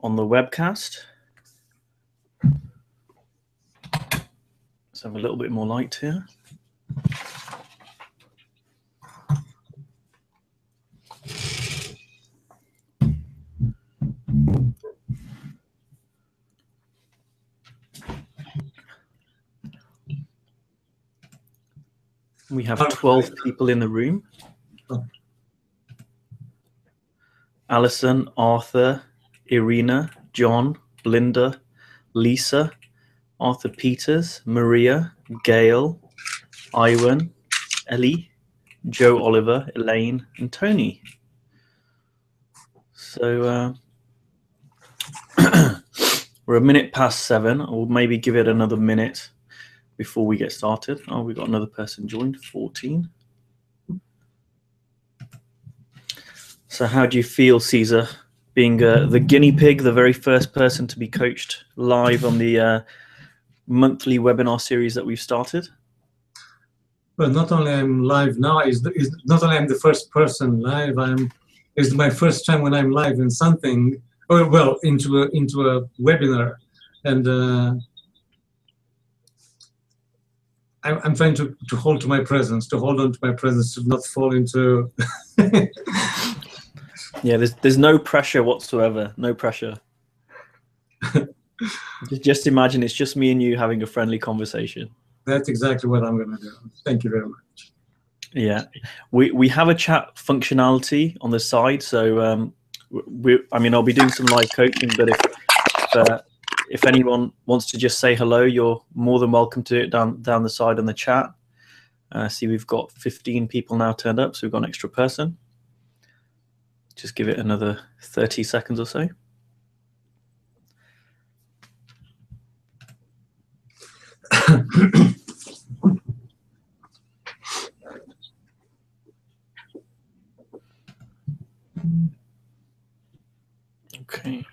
on the webcast. Let's have a little bit more light here. We have 12 people in the room. Oh. Alison, Arthur, Irina, John, Linda, Lisa, Arthur Peters, Maria, Gail, Iwan, Ellie, Joe Oliver, Elaine, and Tony. So uh, we're a minute past seven. I'll maybe give it another minute before we get started. Oh, we've got another person joined, 14. So how do you feel, Cesar, being uh, the guinea pig, the very first person to be coached live on the uh, monthly webinar series that we've started? Well, not only I'm live now, is not only I'm the first person live, I'm it's my first time when I'm live in something, or well, into a into a webinar, and uh, I'm, I'm trying to, to hold to my presence, to hold on to my presence, to not fall into. yeah, there's there's no pressure whatsoever. No pressure. just, just imagine it's just me and you having a friendly conversation. That's exactly what I'm going to do. Thank you very much. Yeah, we we have a chat functionality on the side, so um, we I mean I'll be doing some live coaching, but if, if uh, if anyone wants to just say hello, you're more than welcome to it down down the side in the chat. Uh, see, we've got 15 people now turned up, so we've got an extra person. Just give it another 30 seconds or so. okay.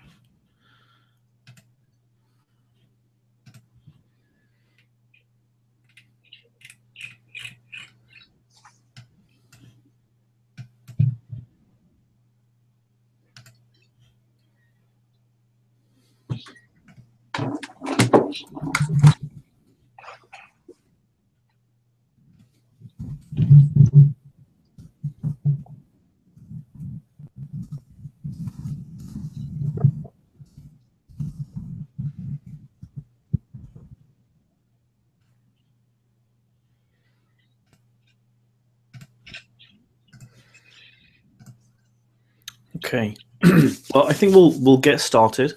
Okay. well, I think we'll we'll get started.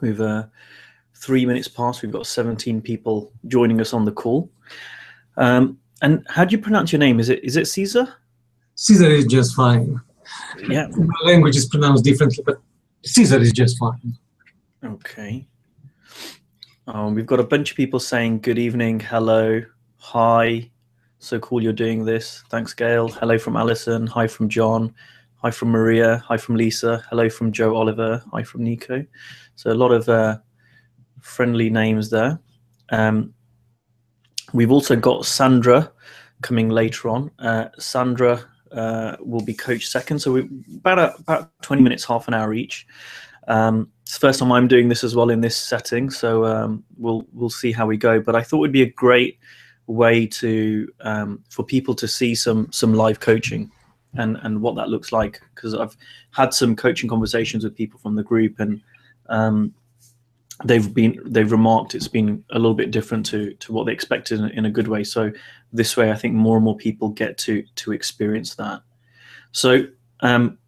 We've uh, three minutes past. We've got 17 people joining us on the call. Um, and how do you pronounce your name? Is it is it Cesar? Cesar is just fine. Yeah. My language is pronounced differently, but Cesar is just fine. Okay. Um, we've got a bunch of people saying good evening, hello, hi. So cool you're doing this. Thanks, Gail. Hello from Alison. Hi from John. Hi from Maria. Hi from Lisa. Hello from Joe Oliver. Hi from Nico. So a lot of uh, friendly names there. Um, we've also got Sandra coming later on. Uh, Sandra uh, will be coach second. So we about a, about 20 minutes, half an hour each. Um, it's the first time I'm doing this as well in this setting, so um, we'll we'll see how we go. But I thought it would be a great way to um, for people to see some some live coaching and and what that looks like because I've had some coaching conversations with people from the group and um, they've been they've remarked it's been a little bit different to to what they expected in, in, a good way. So this way i think more and more people get to to experience that. So um,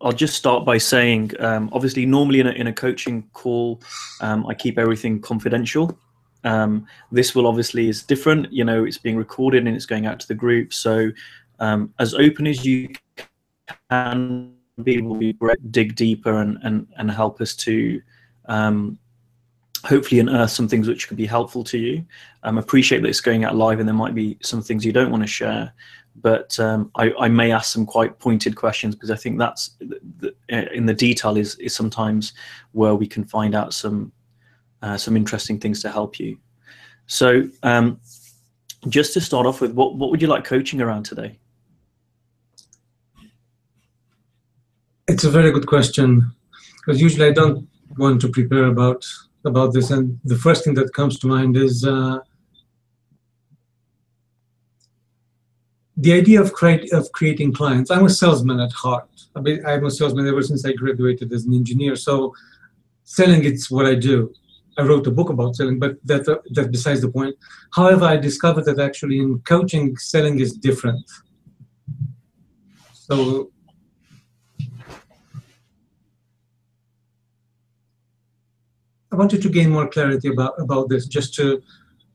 i'll just start by saying um, obviously normally in a, in a coaching call um, i keep everything confidential. Um, this will obviously is different. You know it's being recorded and it's going out to the group. So um, as open as you can be will be dig deeper and, and, and help us to um, hopefully unearth some things which could be helpful to you. Um, appreciate that it's going out live and there might be some things you don't want to share, but um, I, I, may ask some quite pointed questions because I think that's the, uh, in the detail is, is sometimes where we can find out some uh, some interesting things to help you. So um, just to start off with, what, what would you like coaching around today? It's a very good question. because usually I don't want to prepare about about this, and the first thing that comes to mind is uh, the idea of, create, of creating clients. I'm a salesman at heart. I'm a salesman ever since I graduated as an engineer. So selling it's what I do. I wrote a book about selling, but that uh, that's besides the point. However, I discovered that actually in coaching, selling is different. So I wanted to gain more clarity about about this, just to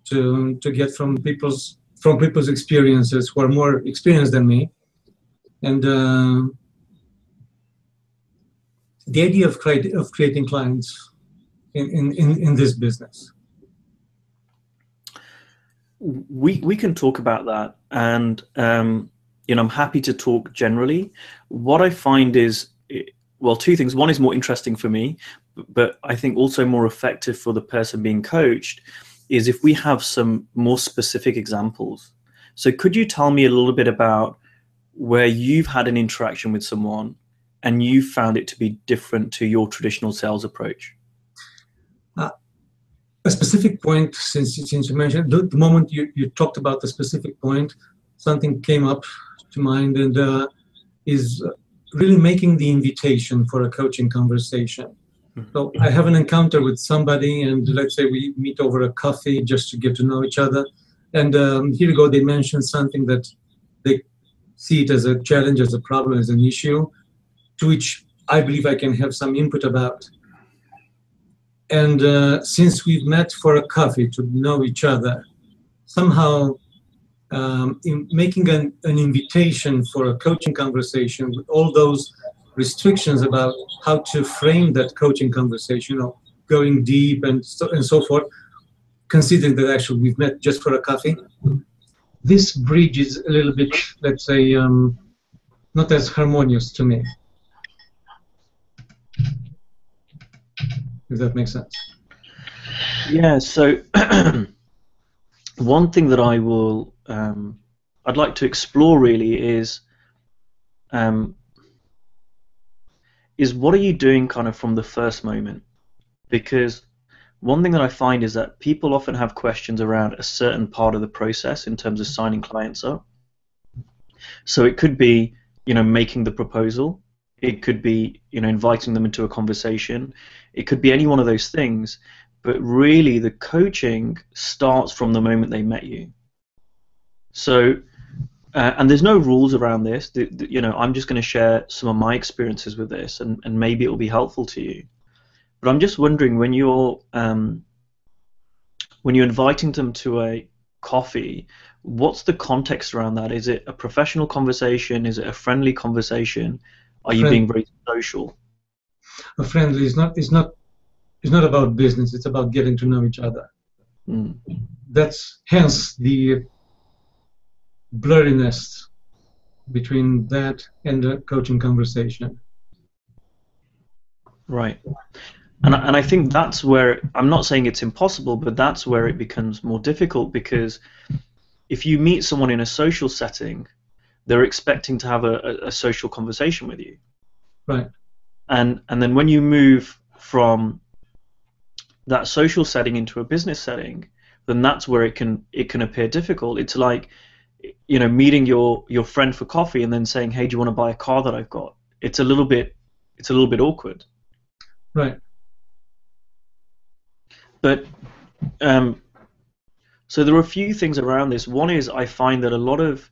to to get from people's from people's experiences who are more experienced than me, and uh, the idea of create, of creating clients in, in, in this business? We we can talk about that, and um, you know I'm happy to talk generally. What I find is well, two things. One is more interesting for me, but I think also more effective for the person being coached is if we have some more specific examples. So, could you tell me a little bit about where you've had an interaction with someone and you found it to be different to your traditional sales approach? a specific point, since, since you mentioned, the, the, moment you, you talked about the specific point, something came up to mind and uh, is really making the invitation for a coaching conversation. So I have an encounter with somebody, and let's say we meet over a coffee just to get to know each other. And um, here you go, they mention something that they see it as a challenge, as a problem, as an issue, to which I believe I can have some input about. And uh, since we've met for a coffee to know each other, somehow um, in making an, an invitation for a coaching conversation with all those restrictions about how to frame that coaching conversation, know, going deep and so, and so forth, considering that actually we've met just for a coffee, this bridge is a little bit, let's say, um, not as harmonious to me. if that makes sense. Yeah, so one thing that I will, um, I'd like to explore really is, um, is what are you doing kind of from the first moment? Because one thing that I find is that people often have questions around a certain part of the process in terms of signing clients up. So it could be, you know, making the proposal. It could be, you know, inviting them into a conversation. It could be any one of those things. But really, the coaching starts from the moment they met you. So, uh, and there's no rules around this. The, the, you know, I'm just going to share some of my experiences with this, and, and maybe it will be helpful to you. But I'm just wondering when you're um, when you're inviting them to a coffee, what's the context around that? Is it a professional conversation? Is it a friendly conversation? Are you being very social? A friendly is not is not is not about business. It's about getting to know each other. Mm. That's hence the blurriness between that and the coaching conversation. Right. And, and I think that's where I'm not saying it's impossible, but that's where it becomes more difficult because if you meet someone in a social setting, they're expecting to have a, a, a social conversation with you. Right. And and then when you move from that social setting into a business setting, then that's where it can it can appear difficult. It's like you know meeting your your friend for coffee and then saying, "Hey, do you want to buy a car that I've got?" It's a little bit it's a little bit awkward. Right. But um, so there are a few things around this. One is I find that a lot of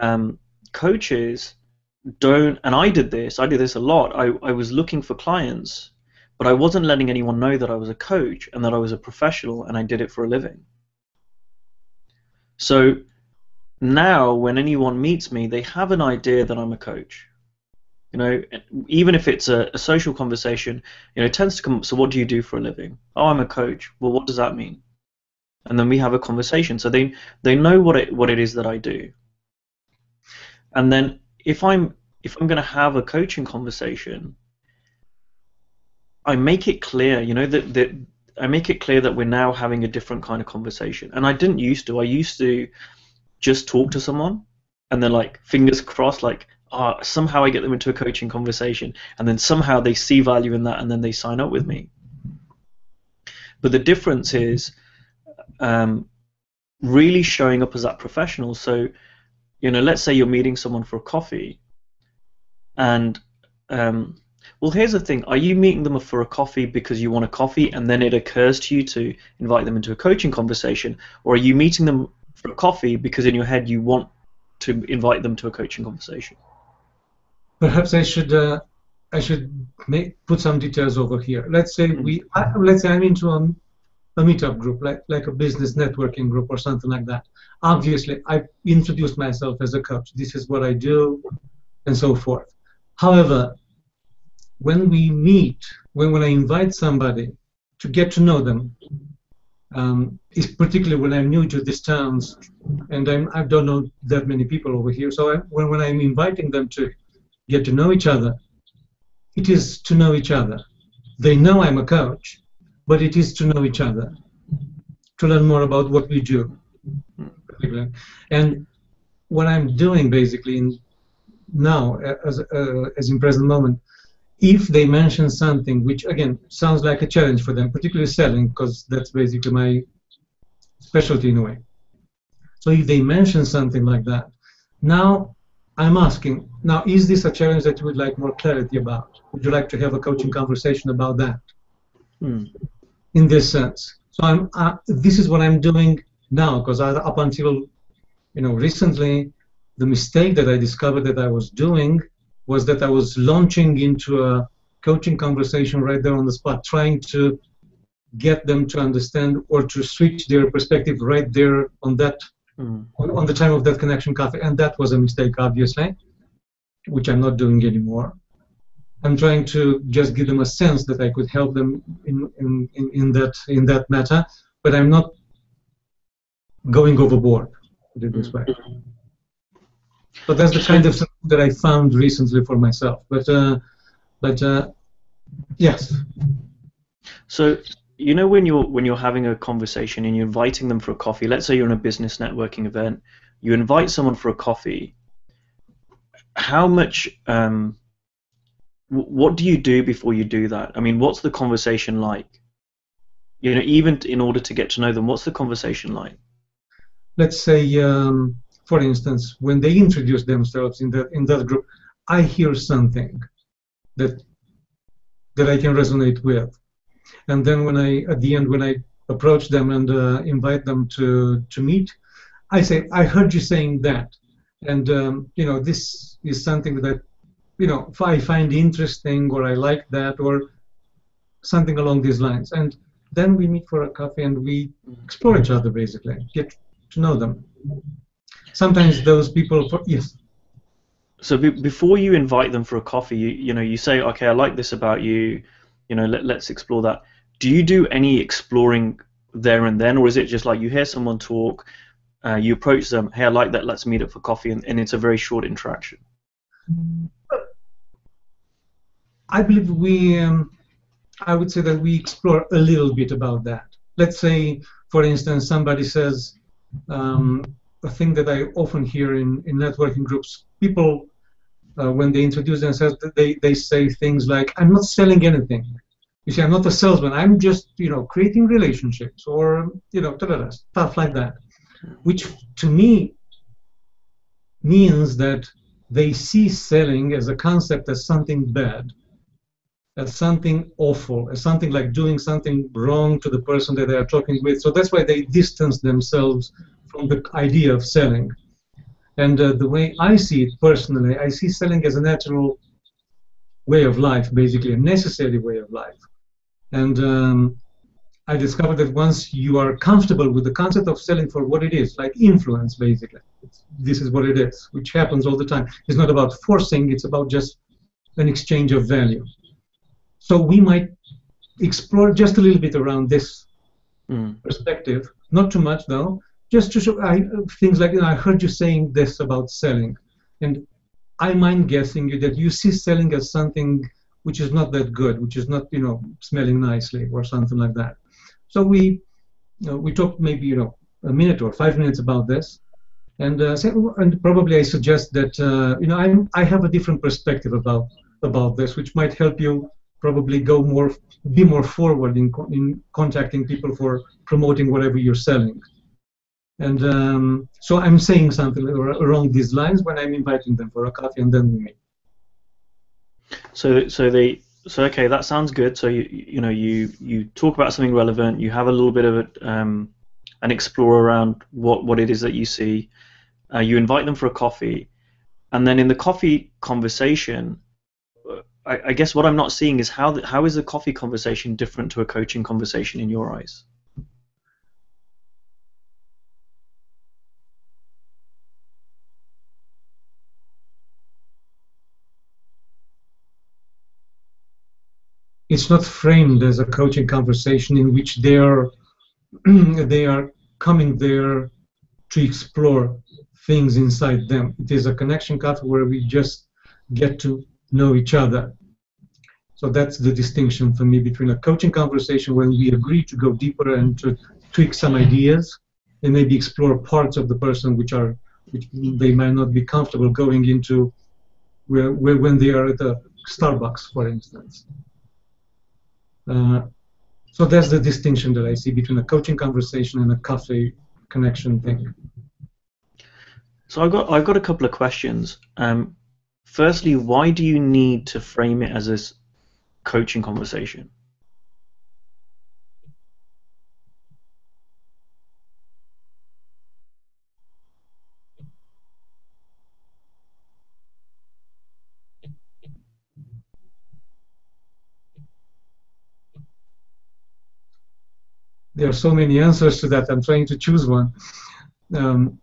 um, coaches don't, and I did this, I did this a lot. I, I was looking for clients, but I wasn't letting anyone know that I was a coach and that I was a professional and I did it for a living. So now when anyone meets me, they have an idea that I'm a coach. You know, even if it's a, a social conversation, you know, it tends to come. up. So, what do you do for a living? Oh, I'm a coach. Well, what does that mean? And then we have a conversation. So they they know what it what it is that I do. And then if I'm if I'm going to have a coaching conversation, I make it clear, you know, that that I make it clear that we're now having a different kind of conversation. And I didn't used to. I used to just talk to someone and then like fingers crossed, like uh, somehow I get them into a coaching conversation, and then somehow they see value in that, and then they sign up with me. But the difference is um, really showing up as that professional. So, you know, let's say you're meeting someone for a coffee, and um, well, here's the thing: Are you meeting them for a coffee because you want a coffee, and then it occurs to you to invite them into a coaching conversation, or are you meeting them for a coffee because in your head you want to invite them to a coaching conversation? Perhaps I should uh, I should make, put some details over here. Let's say we I, let's say I'm into a, a meetup group, like like a business networking group or something like that. Obviously, I introduced myself as a coach. This is what I do, and so forth. However, when we meet, when, when I invite somebody to get to know them, um, is particularly when I'm new to these towns, and I'm, I don't know that many people over here. So I, when, when I'm inviting them to get to know each other, it is to know each other. They know I'm a coach, but it is to know each other, to learn more about what we do. And what I'm doing basically in, now, as, uh, as in present moment, if they mention something which again sounds like a challenge for them, particularly selling, because that's basically my specialty in a way. So if they mention something like that, now I'm asking, now is this a challenge that you would like more clarity about? Would you like to have a coaching conversation about that? Hmm. In this sense. So I'm, uh, this is what I'm doing now, because up until you know recently, the mistake that I discovered that I was doing was that I was launching into a coaching conversation right there on the spot, trying to get them to understand or to switch their perspective right there on that mm. on, on, the time of that connection coffee and that was a mistake obviously which i'm not doing anymore i'm trying to just give them a sense that i could help them in, in, in, in that in that matter but i'm not going overboard put it this way mm. But that's the kind of that I found recently for myself. But uh, but uh, yes. So you know when you're when you're having a conversation and you're inviting them for a coffee. Let's say you're in a business networking event. You invite someone for a coffee. How much? Um, what do you do before you do that? I mean, what's the conversation like? You know, even in order to get to know them, what's the conversation like? Let's say um, for instance, when they introduce themselves in that in that group, I hear something that that I can resonate with, and then when I at the end when I approach them and uh, invite them to to meet, I say I heard you saying that, and um, you know this is something that you know I find interesting or I like that or something along these lines, and then we meet for a coffee and we explore each other basically, get to know them sometimes those people for, yes. So be, before you invite them for a coffee you, you know you say okay i like this about you. You know let, let's explore that. Do you do any exploring there and then or is it just like you hear someone talk uh, you approach them hey i like that let's meet up for coffee and, and it's a very short interaction? I believe we um, i would say that we explore a little bit about that. Let's say for instance somebody says um, a thing that I often hear in, in networking groups. People, uh, when they introduce themselves, they, they say things like, I'm not selling anything. You see, I'm not a salesman. I'm just, you know, creating relationships or, you know, stuff like that. Which to me means that they see selling as a concept as something bad, as something awful, as something like doing something wrong to the person that they are talking with. So that's why they distance themselves from the idea of selling. And uh, the way I see it personally, I see selling as a natural way of life, basically a necessary way of life. And um, I discovered that once you are comfortable with the concept of selling for what it is, like influence, basically, this is what it is, which happens all the time. It's not about forcing; it's about just an exchange of value. So we might explore just a little bit around this mm. perspective, not too much though, just to show I, things like you know, I heard you saying this about selling, and I mind guessing you that you see selling as something which is not that good, which is not you know smelling nicely or something like that. So we you know, we talked maybe you know a minute or five minutes about this, And, uh, and probably I suggest that uh, you know I'm, I have a different perspective about about this, which might help you probably go more, be more forward in in contacting people for promoting whatever you're selling. And um, so I'm saying something along these lines when I'm inviting them for a coffee, and then we meet. So, so they, so okay, that sounds good. So you, you know, you you talk about something relevant. You have a little bit of a, um, an explore around what what it is that you see. Uh, you invite them for a coffee, and then in the coffee conversation, uh, I, I guess what I'm not seeing is how the, how is the coffee conversation different to a coaching conversation in your eyes? It's not framed as a coaching conversation in which they are they are coming there to explore things inside them. It is a connection coffee where we just get to know each other. So that's the distinction for me between a coaching conversation when we agree to go deeper and to tweak some ideas and maybe explore parts of the person which are which they might not be comfortable going into where, where when they are at a Starbucks, for instance. Uh, so that's the distinction that I see between a coaching conversation and a cafe connection thing. So I've got I've got a couple of questions. Um, firstly, why do you need to frame it as a coaching conversation? There are so many answers to that. I'm trying to choose one. Um,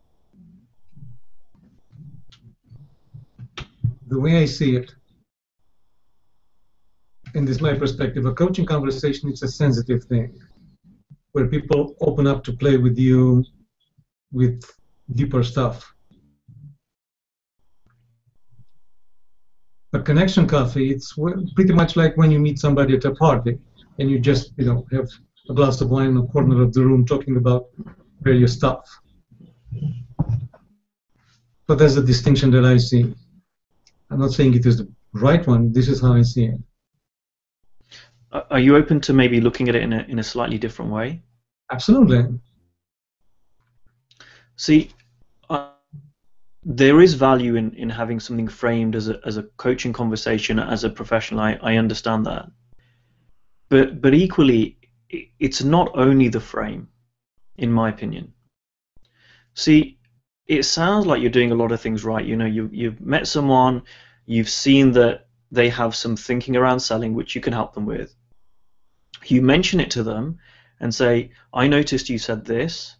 the way I see it, and this is my perspective, a coaching conversation is a sensitive thing where people open up to play with you with deeper stuff. A connection coffee, it's pretty much like when you meet somebody at a party and you just, you know, have a glass of wine in a corner of the room talking about various stuff. But there's a distinction that I see. I'm not saying it is the right one. This is how I see it. Are you open to maybe looking at it in a in a slightly different way? Absolutely. See, uh, there is value in, in having something framed as a as a coaching conversation as a professional. I, I understand that, but but equally, it's not only the frame, in my opinion. See, it sounds like you're doing a lot of things right. You know, you you've met someone, you've seen that they have some thinking around selling which you can help them with. You mention it to them and say, "I noticed you said this,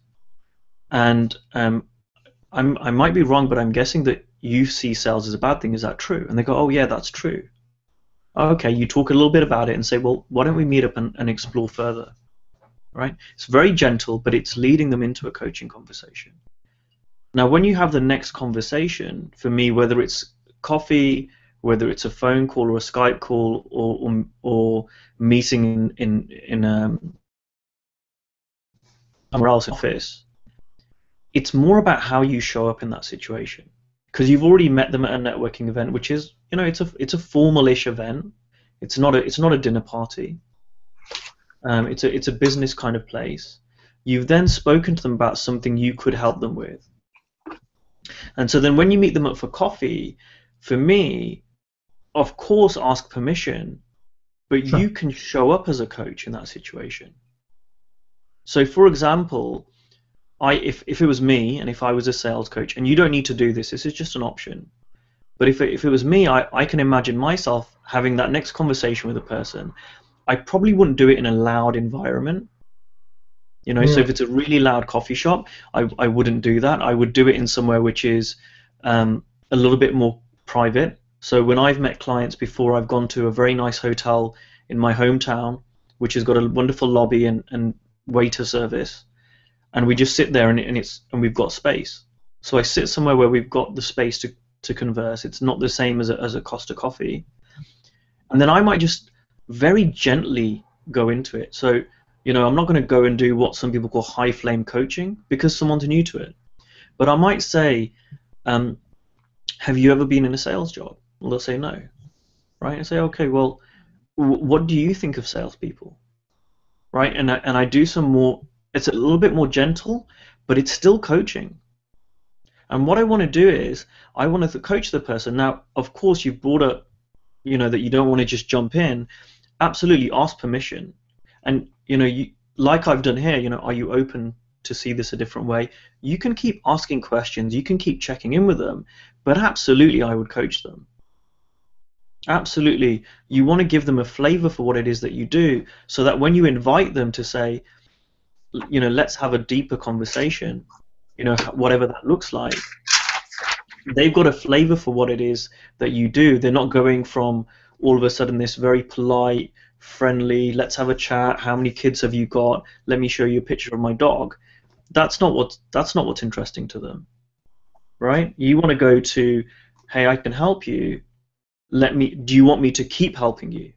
and um, I'm I might be wrong, but I'm guessing that you see sales as a bad thing. Is that true?" And they go, "Oh yeah, that's true." Okay, you talk a little bit about it and say, well, why don't we meet up and, and explore further? Right? It's very gentle, but it's leading them into a coaching conversation. Now, when you have the next conversation, for me, whether it's coffee, whether it's a phone call or a Skype call or or, or meeting in in, in um, somewhere else office, it's more about how you show up in that situation because you've already met them at a networking event, which is you know it's a it's a formalish event. It's not a it's not a dinner party. Um, it's a it's a business kind of place. You've then spoken to them about something you could help them with, and so then when you meet them up for coffee, for me, of course, ask permission, but sure. you can show up as a coach in that situation. So, for example, I if, if it was me and if I was a sales coach, and you don't need to do this, this is just an option. But if it, if it was me, I, I can imagine myself having that next conversation with a person. I probably wouldn't do it in a loud environment. You know, yeah. so if it's a really loud coffee shop, I, I wouldn't do that. I would do it in somewhere which is um, a little bit more private. So when I've met clients before, I've gone to a very nice hotel in my hometown, which has got a wonderful lobby and, and waiter service and we just sit there and, and it's and we've got space. So I sit somewhere where we've got the space to, to converse. It's not the same as a, as a Costa coffee, and then I might just very gently go into it. So you know I'm not going to go and do what some people call high flame coaching because someone's new to it. But I might say, um, have you ever been in a sales job? Well, they'll say no, right? And say, okay, well, w- what do you think of salespeople, right? And I, and I do some more. It's a little bit more gentle, but it's still coaching. And what I want to do is I want to coach the person. Now, of course, you've brought up, you know, that you don't want to just jump in. Absolutely, ask permission. And you know, you like I've done here. You know, are you open to see this a different way? You can keep asking questions. You can keep checking in with them. But absolutely, I would coach them. Absolutely, you want to give them a flavor for what it is that you do, so that when you invite them to say, you know, let's have a deeper conversation, you know, whatever that looks like, they've got a flavor for what it is that you do. They're not going from all of a sudden this very polite, friendly, let's have a chat, how many kids have you got? Let me show you a picture of my dog. That's not what that's not what's interesting to them. Right? You want to go to, hey, I can help you. Let me do you want me to keep helping you?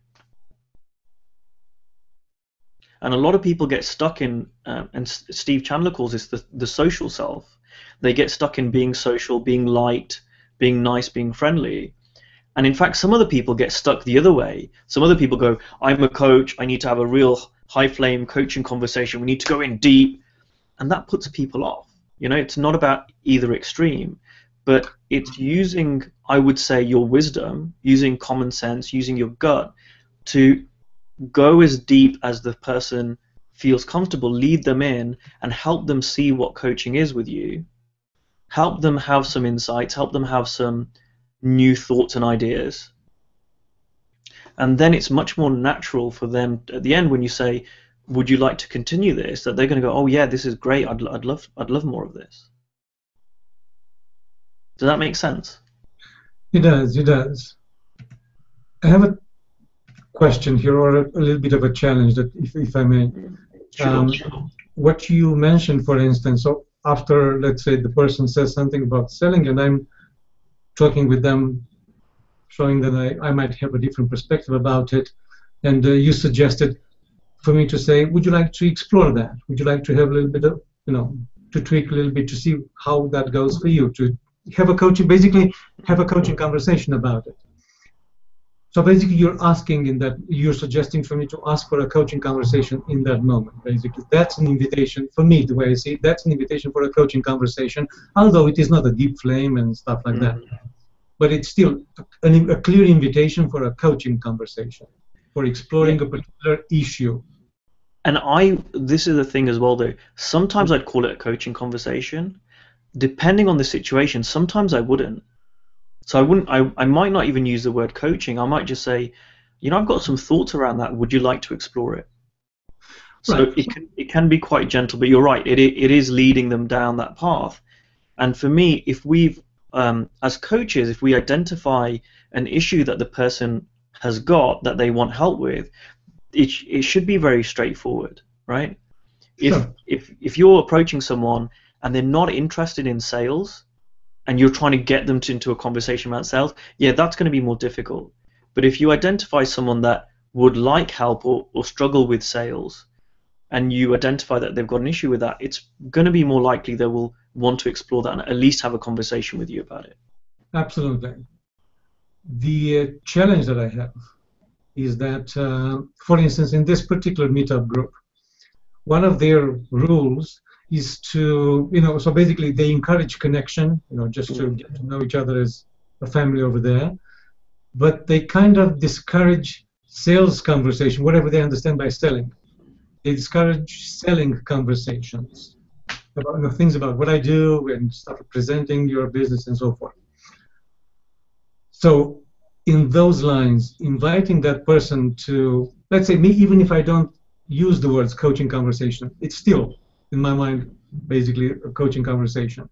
And a lot of people get stuck in, um, and Steve Chandler calls this the, the social self. They get stuck in being social, being light, being nice, being friendly. And in fact, some other people get stuck the other way. Some other people go, I'm a coach, I need to have a real high flame coaching conversation, we need to go in deep. And that puts people off. You know, it's not about either extreme, but it's using, I would say, your wisdom, using common sense, using your gut to go as deep as the person feels comfortable, lead them in, and help them see what coaching is with you. Help them have some insights, help them have some new thoughts and ideas. And then it's much more natural for them at the end when you say, "Would you like to continue this?" That they're going to go, "Oh yeah, this is great. I'd, I'd love I'd love more of this." Does that make sense? It does. It does. I have a question here, or a, a little bit of a challenge, that if, if I may. Um. What you mentioned, for instance, so after, let's say, the person says something about selling, and I'm talking with them, showing that I, I might have a different perspective about it, and uh, you suggested for me to say, would you like to explore that? Would you like to have a little bit of, you know, to tweak a little bit to see how that goes for you, to have a coaching, basically have a coaching conversation about it. So basically, you're asking in that you're suggesting for me to ask for a coaching conversation in that moment. Basically, that's an invitation for me. The way I see it, that's an invitation for a coaching conversation. Although it is not a deep flame and stuff like that, mm-hmm. but it's still a, a clear invitation for a coaching conversation for exploring a particular issue. And I, this is the thing as well, though. Sometimes I'd call it a coaching conversation, depending on the situation. Sometimes I wouldn't. So I wouldn't. I, I might not even use the word coaching. I might just say, you know, I've got some thoughts around that. Would you like to explore it? So Right. it can it can be quite gentle, but you're right. It it is leading them down that path. And for me, if we've um, as coaches, if we identify an issue that the person has got that they want help with, it it should be very straightforward, right? If Sure. if if you're approaching someone and they're not interested in sales, and you're trying to get them to, into a conversation about sales, yeah, that's going to be more difficult. But if you identify someone that would like help or, or struggle with sales, and you identify that they've got an issue with that, it's going to be more likely they will want to explore that and at least have a conversation with you about it. Absolutely. The uh, challenge that I have is that, uh, for instance, in this particular meetup group, one of their rules is to, you know, so basically they encourage connection, you know, just to get to know each other as a family over there, but they kind of discourage sales conversation, whatever they understand by selling. They discourage selling conversations about you know, things about what I do and stuff presenting your business and so forth. So, in those lines, inviting that person to, let's say, me, even if I don't use the words coaching conversation, it's still, in my mind, basically a coaching conversation.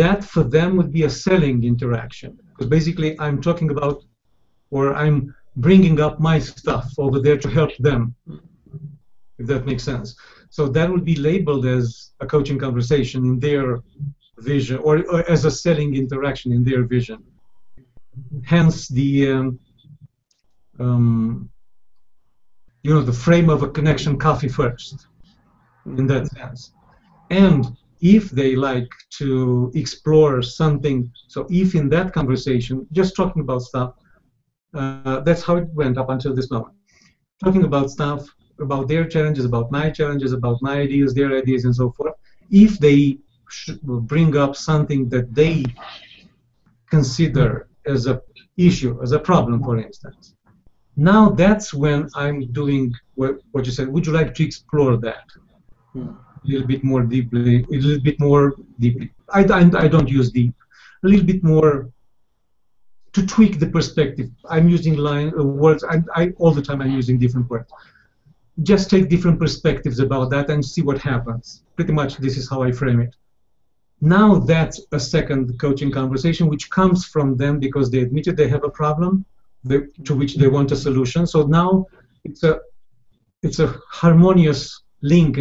That for them would be a selling interaction. Because basically, I'm talking about, or I'm bringing up my stuff over there to help them, if that makes sense. So that would be labeled as a coaching conversation in their vision, or, or as a selling interaction in their vision hence the um, um, you know the frame of a connection coffee first in that sense and if they like to explore something, so if in that conversation, just talking about stuff, uh, that's how it went up until this moment. Talking about stuff, about their challenges, about my challenges, about my ideas, their ideas, and so forth. If they bring up something that they consider as a issue, as a problem, for instance, now that's when I'm doing what, what you said. Would you like to explore that hmm. a little bit more deeply? A little bit more deeply. I, I, I don't use deep. A little bit more to tweak the perspective. I'm using line uh, words. I, I all the time I'm using different words. Just take different perspectives about that and see what happens. Pretty much this is how I frame it. Now that's a second coaching conversation which comes from them because they admitted they have a problem the, to which they want a solution. So now it's a it's a harmonious link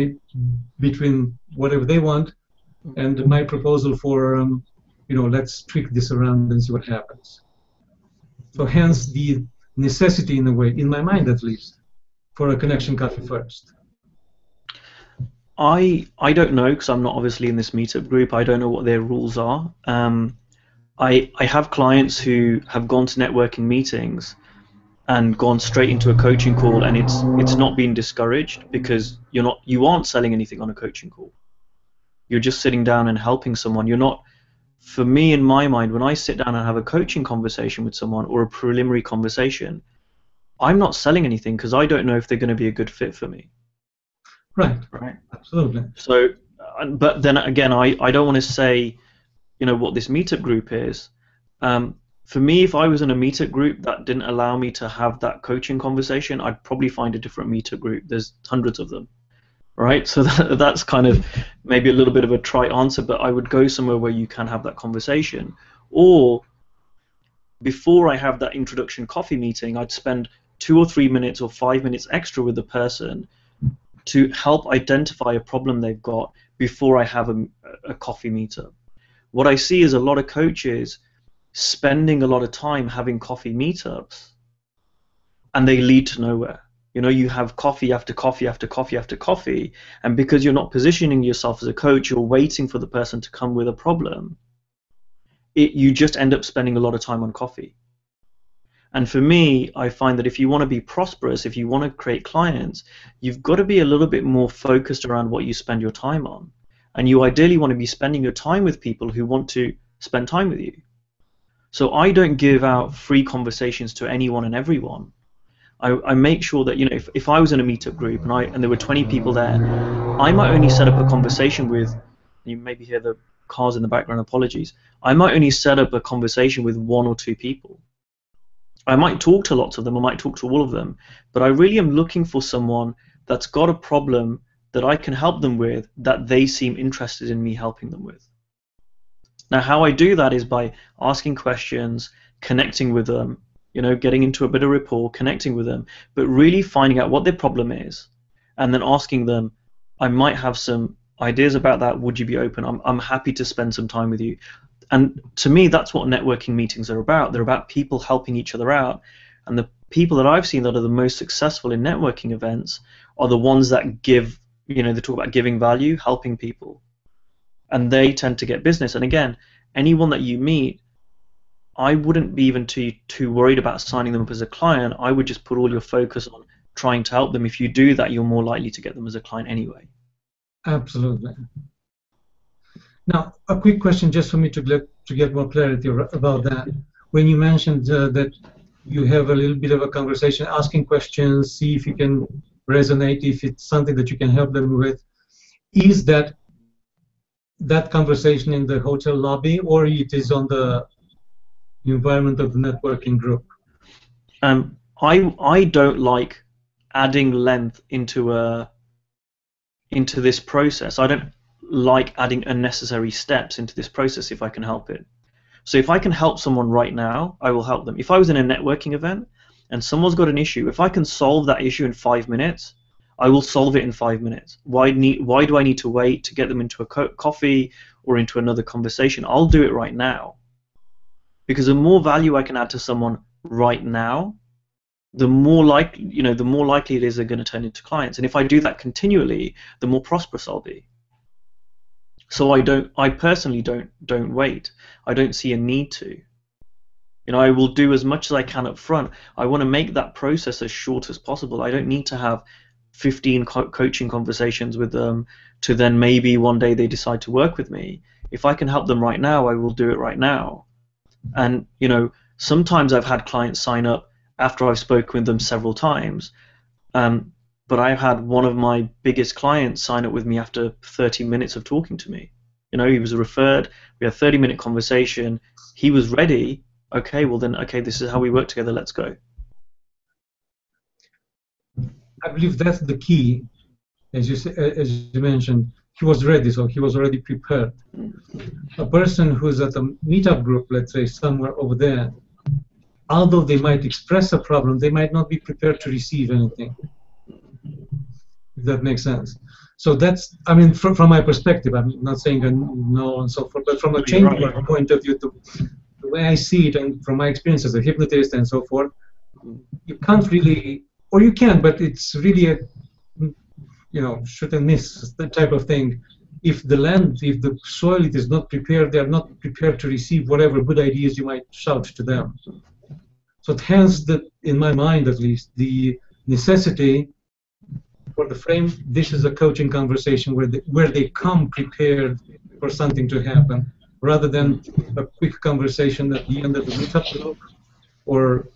between whatever they want and my proposal for um, you know let's tweak this around and see what happens. So hence the necessity in a way, in my mind at least, for a connection coffee first. I I don't know because I'm not obviously in this meetup group. I don't know what their rules are. Um, I, I have clients who have gone to networking meetings and gone straight into a coaching call and it's it's not been discouraged because you're not you aren't selling anything on a coaching call. You're just sitting down and helping someone. You're not for me in my mind when I sit down and have a coaching conversation with someone or a preliminary conversation, I'm not selling anything because I don't know if they're going to be a good fit for me. Right. Right. Absolutely. So but then again I, I don't want to say you know what this meetup group is. Um, for me, if I was in a meetup group that didn't allow me to have that coaching conversation, I'd probably find a different meetup group. There's hundreds of them, right? So that, that's kind of maybe a little bit of a trite answer, but I would go somewhere where you can have that conversation. Or before I have that introduction coffee meeting, I'd spend two or three minutes or five minutes extra with the person to help identify a problem they've got before I have a, a coffee meetup what I see is a lot of coaches spending a lot of time having coffee meetups and they lead to nowhere. You know, you have coffee after coffee after coffee after coffee, and because you're not positioning yourself as a coach, you're waiting for the person to come with a problem. It, you just end up spending a lot of time on coffee. And for me, I find that if you want to be prosperous, if you want to create clients, you've got to be a little bit more focused around what you spend your time on and you ideally want to be spending your time with people who want to spend time with you. So I don't give out free conversations to anyone and everyone. I, I make sure that you know if, if I was in a meetup group and I and there were 20 people there, I might only set up a conversation with. You maybe hear the cars in the background. Apologies. I might only set up a conversation with one or two people. I might talk to lots of them. I might talk to all of them, but I really am looking for someone that's got a problem that I can help them with that they seem interested in me helping them with. Now, how I do that is by asking questions, connecting with them, you know, getting into a bit of rapport, connecting with them, but really finding out what their problem is, and then asking them, I might have some ideas about that. Would you be open? I'm, I'm happy to spend some time with you. And to me, that's what networking meetings are about. They're about people helping each other out. And the people that I've seen that are the most successful in networking events are the ones that give you know they talk about giving value helping people and they tend to get business. And again anyone that you meet i wouldn't be even too too worried about signing them up as a client. I would just put all your focus on trying to help them. If you do that you're more likely to get them as a client anyway. Absolutely. Now a quick question just for me to get to get more clarity about that. When you mentioned uh, that you have a little bit of a conversation asking questions see if you can resonate, if it's something that you can help them with, is that that conversation in the hotel lobby or it is on the environment of the networking group? Um, I I don't like adding length into a into this process. I don't like adding unnecessary steps into this process if I can help it. So if I can help someone right now, I will help them. If I was in a networking event and someone's got an issue, if I can solve that issue in five minutes, I will solve it in five minutes. Why need? Why do I need to wait to get them into a co- coffee or into another conversation? I'll do it right now. Because the more value I can add to someone right now, the more likely, you know, the more likely it is they're going to turn into clients. And if I do that continually, the more prosperous I'll be. So I don't. I personally don't don't wait. I don't see a need to. You know, I will do as much as I can up front. I want to make that process as short as possible. I don't need to have 15 co- coaching conversations with them to then maybe one day they decide to work with me. If I can help them right now, I will do it right now. And you know, sometimes I've had clients sign up after I've spoken with them several times. Um, but I've had one of my biggest clients sign up with me after 30 minutes of talking to me. You know, he was referred. We had a 30 minute conversation. He was ready. Okay, well then, okay, this is how we work together. Let's go. I believe that's the key, as you say, eh, as you mentioned. He was ready, so he was already prepared. Mm-hmm. A person who's at a meetup group, let's say somewhere over there, although they might express a problem, they might not be prepared to receive anything. If that makes sense. So that's, I mean, from, from my perspective, I'm not saying I know and so forth, but from a change right. point of view, the, the way I see it, and from my experience as a hypnotist and so forth, you can't really, or you can, but it's really a, you know, shoot and miss type of thing. If the land, if the soil it is not prepared, they are not prepared to receive whatever good ideas you might shout to them. So hence, that in my mind at least, the necessity for the frame. This is a coaching conversation where they, where they come prepared for something to happen, rather than a quick conversation at the end of the meetup or.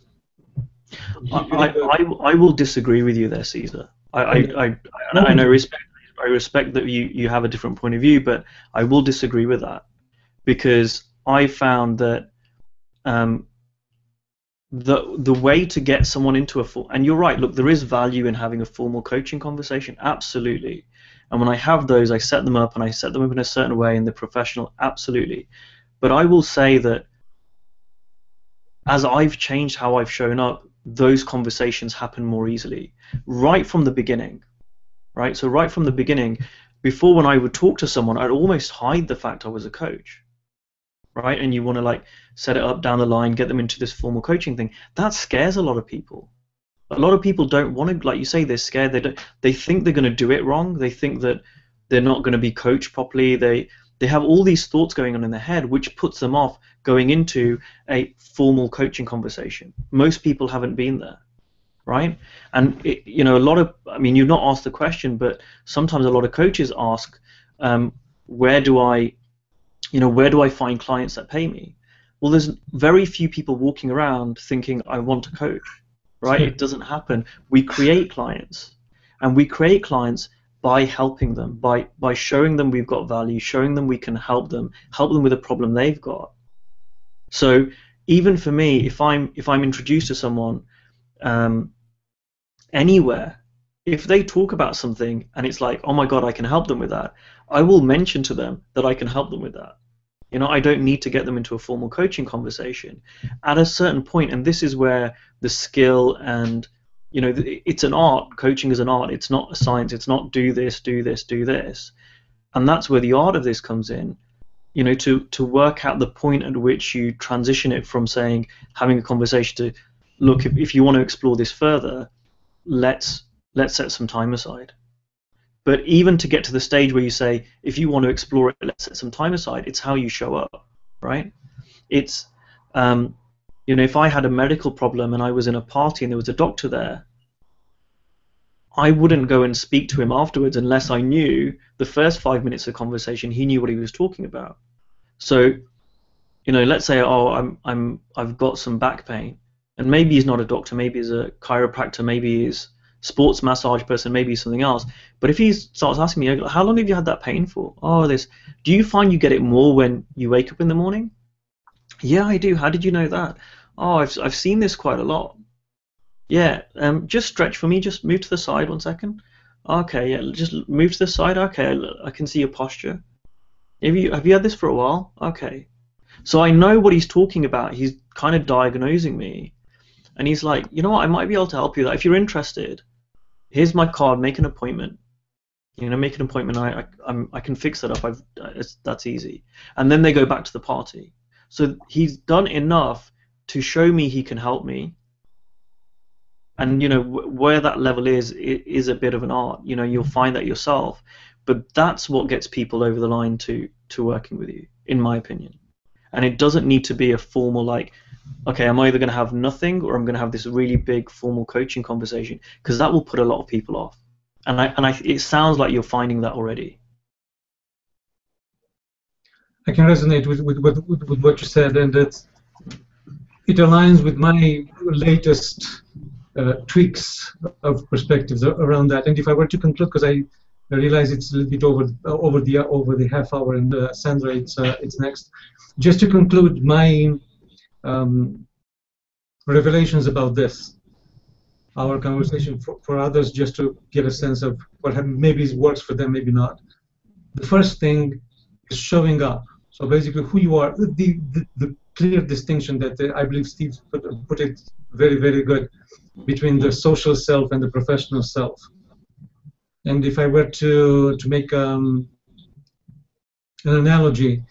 I, I, I will disagree with you there, Cesar. I, I, I, I, know respect, I respect that you, you have a different point of view, but I will disagree with that because I found that um, the the way to get someone into a full and you're right look there is value in having a formal coaching conversation absolutely. And when i have those i set them up and i set them up in a certain way and they're professional absolutely. But i will say that as i've changed how i've shown up those conversations happen more easily right from the beginning right so right from the beginning before when i would talk to someone i'd almost hide the fact i was a coach right? And you want to like set it up down the line, get them into this formal coaching thing. That scares a lot of people. A lot of people don't want to, like you say, they're scared. They don't. They think they're going to do it wrong. They think that they're not going to be coached properly. They they have all these thoughts going on in their head, which puts them off going into a formal coaching conversation. Most people haven't been there, right? And it, you know, a lot of, I mean, you've not asked the question, but sometimes a lot of coaches ask, um, where do I you know, where do I find clients that pay me? Well, there's very few people walking around thinking I want to coach, right? it doesn't happen. We create clients, and we create clients by helping them, by by showing them we've got value, showing them we can help them, help them with a problem they've got. So even for me, if I'm if I'm introduced to someone um, anywhere, if they talk about something and it's like, oh my god, I can help them with that, I will mention to them that I can help them with that. You know, I don't need to get them into a formal coaching conversation. At a certain point, and this is where the skill and you know, it's an art. Coaching is an art. It's not a science. It's not do this, do this, do this, and that's where the art of this comes in. You know, to to work out the point at which you transition it from saying having a conversation to look if, if you want to explore this further, let's let's set some time aside. But even to get to the stage where you say, if you want to explore it, let's set some time aside. It's how you show up, right? It's, um, you know, if I had a medical problem and I was in a party and there was a doctor there, I wouldn't go and speak to him afterwards unless I knew the first five minutes of conversation he knew what he was talking about. So, you know, let's say, oh, I'm, I'm, I've got some back pain, and maybe he's not a doctor, maybe he's a chiropractor, maybe he's sports massage person, maybe something else. But if he starts asking me, how long have you had that pain for? Oh, this. Do you find you get it more when you wake up in the morning? Yeah, I do. How did you know that? Oh, I've I've seen this quite a lot. Yeah. Um, just stretch for me. Just move to the side one second. Okay. Yeah. Just move to the side. Okay. I can see your posture. Have you have you had this for a while? Okay. So I know what he's talking about. He's kind of diagnosing me, and he's like, you know what? I might be able to help you. That if you're interested, here's my card, make an appointment. You know, make an appointment. I, I, I'm, I can fix that up. I've, that's easy. And then they go back to the party. So he's done enough to show me he can help me. And you know where that level is is a bit of an art. You know, you'll find that yourself. but that's what gets people over the line to to working with you, in my opinion. And it doesn't need to be a formal like, okay, I'm either going to have nothing or I'm going to have this really big formal coaching conversation because that will put a lot of people off. And I and I it sounds like you're finding that already. I can resonate with, with, with, with what you said, and that it aligns with my latest uh, tweaks of perspectives around that. And if I were to conclude, because I, realize it's a little bit over uh, over the over the half hour, and uh, Sandra, it's uh, it's next. Just to conclude my um, revelations about this, our conversation for, for others, just to get a sense of what have, maybe works for them, maybe not. The first thing is showing up. So basically, who you are, the, the, the clear distinction that uh, I believe Steve put, put it very, very good between the social self and the professional self. And if I were to, to make um, an analogy,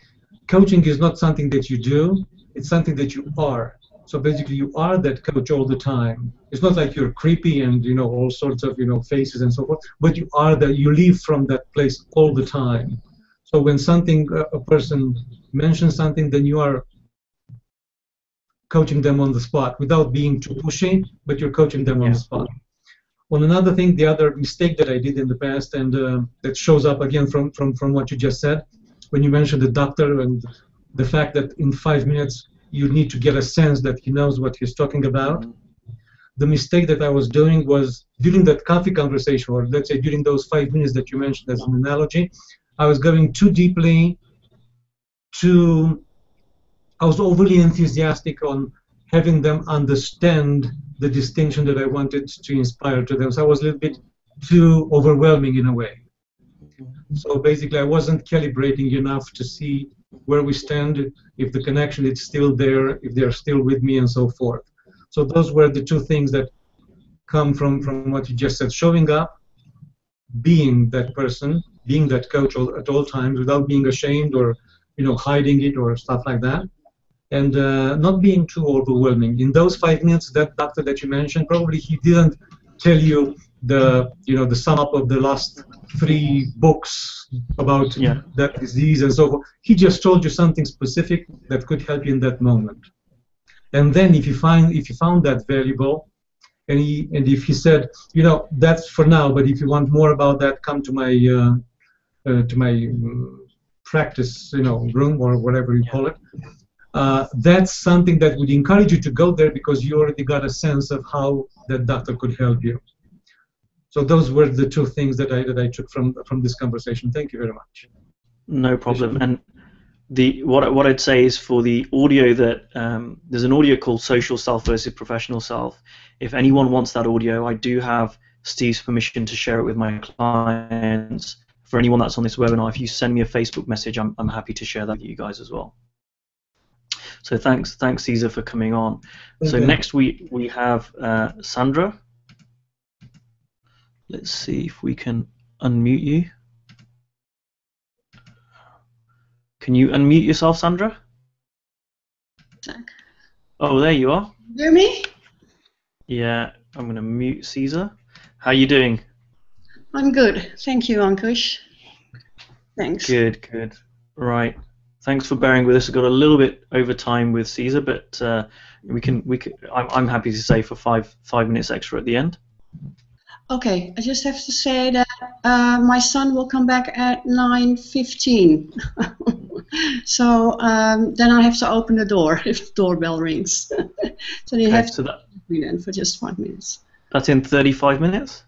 coaching is not something that you do, it's something that you are. So basically, you are that coach all the time. It's not like you're creepy and you know all sorts of you know faces and so forth, but you are that. You leave from that place all the time. So when something a person mentions something, then you are coaching them on the spot without being too pushy, but you're coaching them yeah. on the spot. On another thing, the other mistake that I did in the past, and uh, that shows up again from, from, from what you just said, when you mentioned the doctor and the fact that in five minutes you need to get a sense that he knows what he's talking about. The mistake that I was doing was during that coffee conversation, or let's say during those five minutes that you mentioned as an analogy, I was going too deeply to I was overly enthusiastic on having them understand the distinction that I wanted to inspire to them. So I was a little bit too overwhelming in a way. So basically, I wasn't calibrating enough to see where we stand, if the connection is still there, if they're still with me, and so forth. So those were the two things that come from, from what you just said. Showing up, being that person, being that coach all, at all times without being ashamed or you know hiding it or stuff like that and uh, not being too overwhelming. In those five minutes, that doctor that you mentioned, probably he didn't tell you the you know the sum up of the last three books about yeah. that disease and so forth. He just told you something specific that could help you in that moment. And then if you find if you found that valuable, and he and if he said, you know, that's for now, but if you want more about that, come to my uh, uh, to my uh, practice, you know, room or whatever you call it uh, that's something that would encourage you to go there because you already got a sense of how that doctor could help you. So those were the two things that I that I took from from this conversation. Thank you very much. No problem. And the what what I'd say is for the audio that um, there's an audio called Social Self versus Professional Self. If anyone wants that audio, I do have Steve's permission to share it with my clients. For anyone that's on this webinar, if you send me a Facebook message, I'm I'm happy to share that with you guys as well. So thanks, thanks Cesar for coming on. Okay. So next week we have uh, Sandra. Let's see if we can unmute you. Can you unmute yourself, Sandra? Oh, there you are. Hear me? Yeah, I'm going to mute Cesar. How are you doing? I'm good. Thank you, Ankush. Thanks. Good, good. Right thanks for bearing with us. We got a little bit over time with Cesar, but uh, we can we can. I'm, I'm happy to say for five five minutes extra at the end. Okay, I just have to say that uh, my son will come back at 9.15. so um, then I have to open the door if the doorbell rings. so you okay, have so to that, then for just five minutes. That's in 35 minutes?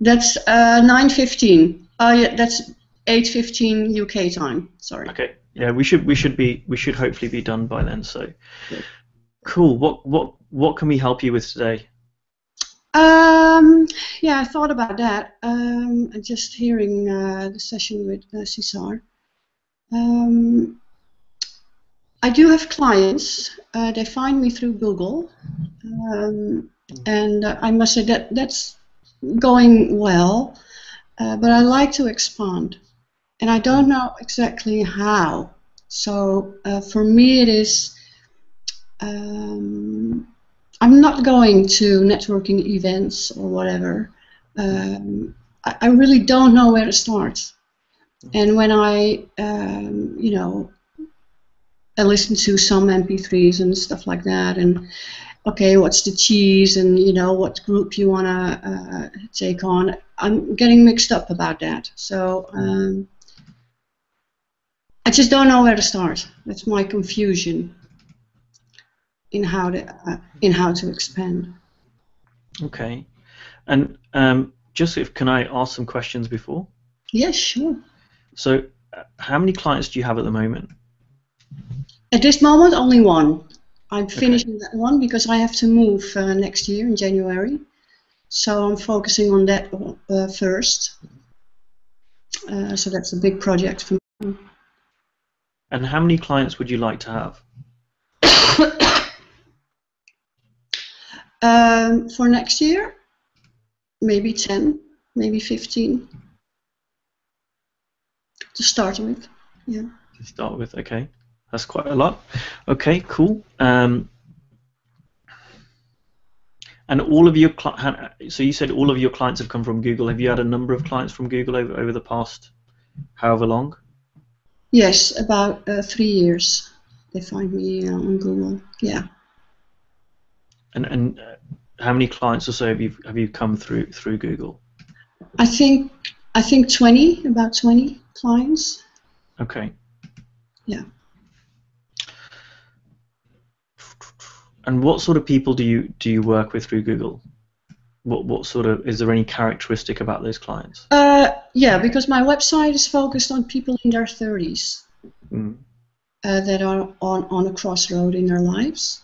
That's uh, 9.15. Oh, yeah, that's 8.15 UK time, sorry. Okay, yeah, we should we should be we should hopefully be done by then. So, cool. What what what can we help you with today? Um, yeah, I thought about that. Um, just hearing uh, the session with uh, Cesar. Um, I do have clients. Uh, they find me through Google, um, and uh, I must say that that's going well. Uh, but I like to expand and I don't know exactly how. So uh, for me, it is. Um, I'm not going to networking events or whatever. Um, I, I, really don't know where to start. And when I, um, you know, I listen to some MP3s and stuff like that, and okay, what's the cheese, and you know, what group you wanna uh, take on. I'm getting mixed up about that. So um, I just don't know where to start. That's my confusion in how to uh, in how to expand. Okay, and um, just if can I ask some questions before? Yes, sure. So, uh, how many clients do you have at the moment? At this moment, only one. I'm finishing that one because I have to move uh, next year in January. So I'm focusing on that uh, first. Uh, so that's a big project for me. And how many clients would you like to have? um, for next year, maybe 10, maybe 15 to start with. Yeah. To start with, okay. That's quite a lot. Okay, cool. Um, and all of your so you said all of your clients have come from Google. Have you had a number of clients from Google over, over the past however long? Yes, about uh, three years. They find me uh, on Google. Yeah. And and uh, how many clients or so have you have you come through through Google? I think I think twenty, about twenty clients. Okay. Yeah. And what sort of people do you do you work with through Google? What what sort of is there any characteristic about those clients? Uh, yeah, because my website is focused on people in their 30s Mm. uh, that are on, on a crossroad in their lives,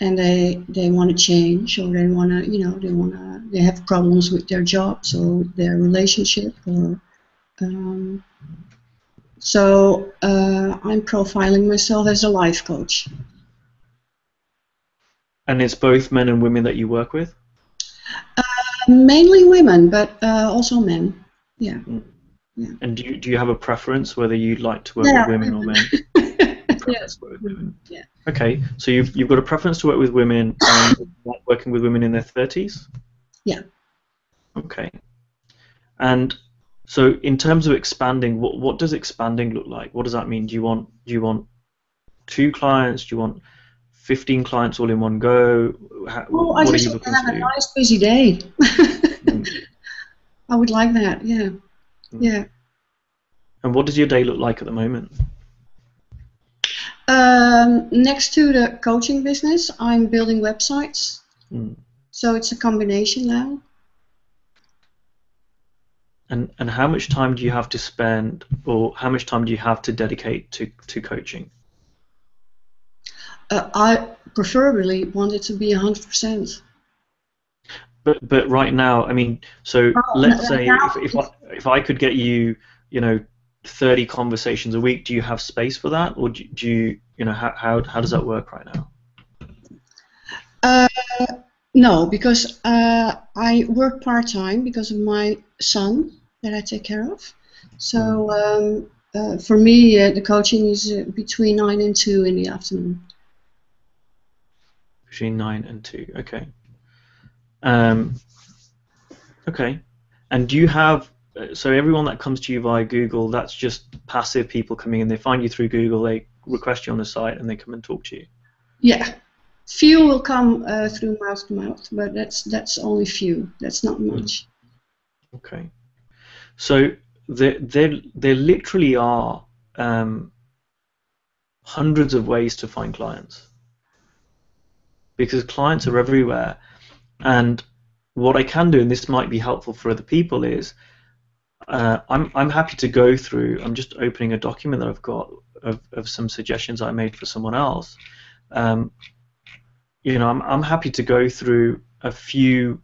and they they want to change or they want to you know they want to they have problems with their jobs or their relationship or um, so uh, I'm profiling myself as a life coach. And it's both men and women that you work with. Mainly women, but uh, also men. Yeah. Yeah. And do you, do you have a preference whether you'd like to work Yeah. with women or men? Preference to work with women. Yeah. Okay, so you've you've got a preference to work with women and working with women in their thirties. Yeah. Okay. And so, in terms of expanding, what what does expanding look like? What does that mean? Do you want do you want two clients? Do you want fifteen clients all in one go? How, Well, I just want to have to a nice busy day. Mm. I would like that. Yeah. Mm. Yeah. And what does your day look like at the moment? Um, next to the coaching business, I'm building websites. Mm. So it's a combination now. And and how much time do you have to spend, or how much time do you have to dedicate to to coaching? Uh, I preferably want it to be 100%. But but right now, I mean, so Oh, let's no, say now if if I, if I could get you, you know, thirty conversations a week, do you have space for that, or do, do you, you know, how how how does that work right now? Uh, no, because uh, I work part time because of my son that I take care of. So um, uh, for me, uh, the coaching is uh, between 9 and 2 in the afternoon. Between nine and two. Okay. Um. Okay. And do you have uh, so everyone that comes to you via Google, that's just passive people coming in. They find you through Google, they request you on the site, and they come and talk to you. Yeah. Few will come uh, through mouth to mouth, but that's that's only few. That's not much. Okay. So there, there, there literally are um, hundreds of ways to find clients because clients are everywhere. And what I can do, and this might be helpful for other people, is uh, I'm, I'm happy to go through. I'm just opening a document that I've got of, of some suggestions I made for someone else. Um, you know, I'm, I'm happy to go through a few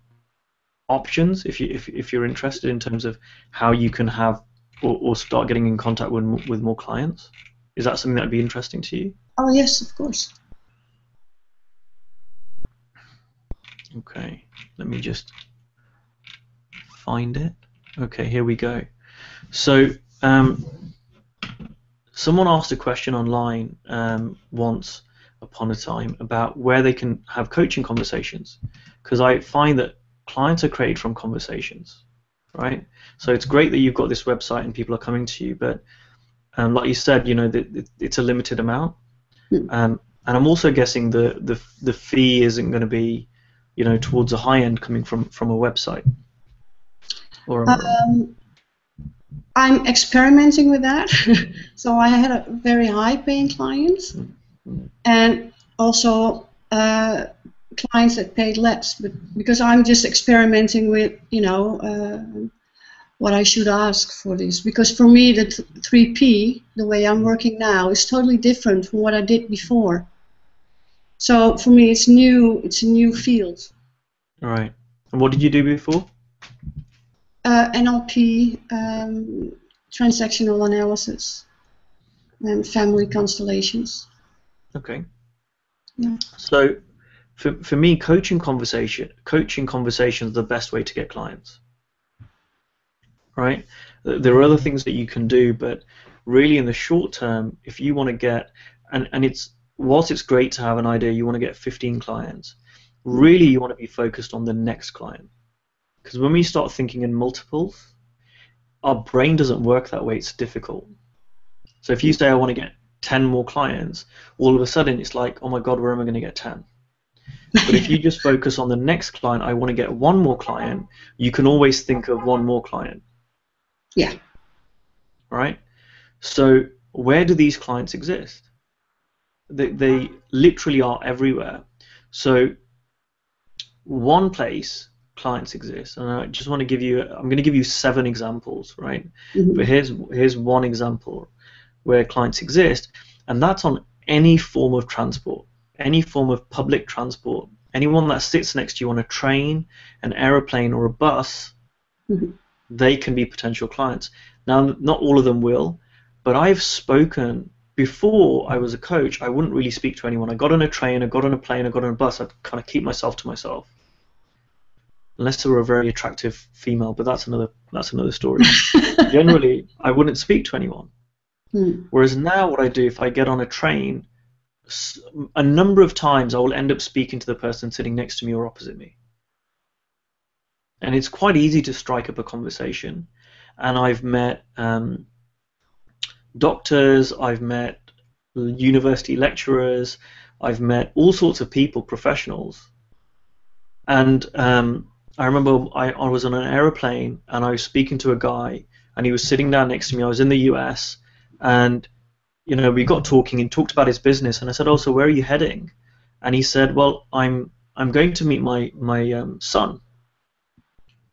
options if you if, if you're interested in terms of how you can have or, or start getting in contact with with more clients. Is that something that would be interesting to you? Oh yes, of course. Okay, let me just find it. Okay, here we go. So, um, someone asked a question online um, once upon a time about where they can have coaching conversations, because I find that clients are created from conversations. right? So it's great that you've got this website and people are coming to you, but um, like you said, you know, the, it's a limited amount. Um, and I'm also guessing the, the the fee isn't going to be, you know, towards a high end coming from from a website. Or wrong? Um, I'm experimenting with that. so I had a very high paying clients and also uh, clients that paid less. But because I'm just experimenting with, you know, uh, what I should ask for this. Because for me, the th- 3P, the way I'm working now, is totally different from what I did before. So for me, it's new. It's a new field. All right. And what did you do before? uh, NLP, um, transactional analysis, and family constellations. Okay. Yeah. So, for, for me, coaching conversation, coaching conversations, is the best way to get clients. Right? There are other things that you can do, but really, in the short term, if you want to get, and and it's whilst it's great to have an idea, you want to get 15 clients. Really, you want to be focused on the next client, because when we start thinking in multiples, our brain doesn't work that way. It's difficult. So if you say I want to get 10 more clients, all of a sudden it's like, oh my god, where am I going to get 10? But if you just focus on the next client, I want to get one more client, you can always think of one more client. Yeah. Right? So where do these clients exist? They, they literally are everywhere. So one place clients exist, and I just want to give you, I'm going to give you seven examples, right? Mhm. But here's here's one example where clients exist, and that's on any form of transport, any form of public transport. Anyone that sits next to you on a train, an aeroplane, or a bus, Mhm. they can be potential clients. Now, not all of them will, but I've spoken before I was a coach. I wouldn't really speak to anyone. I got on a train, I got on a plane, I got on a bus. I'd kind of keep myself to myself, unless they were a very attractive female. But that's another that's another story generally I wouldn't speak to anyone. Hmm. Whereas now, what I do if I get on a train, a number of times I will end up speaking to the person sitting next to me or opposite me. And it's quite easy to strike up a conversation. And I've met um, doctors, I've met university lecturers, I've met all sorts of people, professionals. And um, I remember I, I was on an aeroplane and I was speaking to a guy and he was sitting down next to me. I was in the US and you know we got talking and talked about his business and I said, "Oh, so where are you heading?" And he said, "Well, I'm I'm going to meet my my um, son."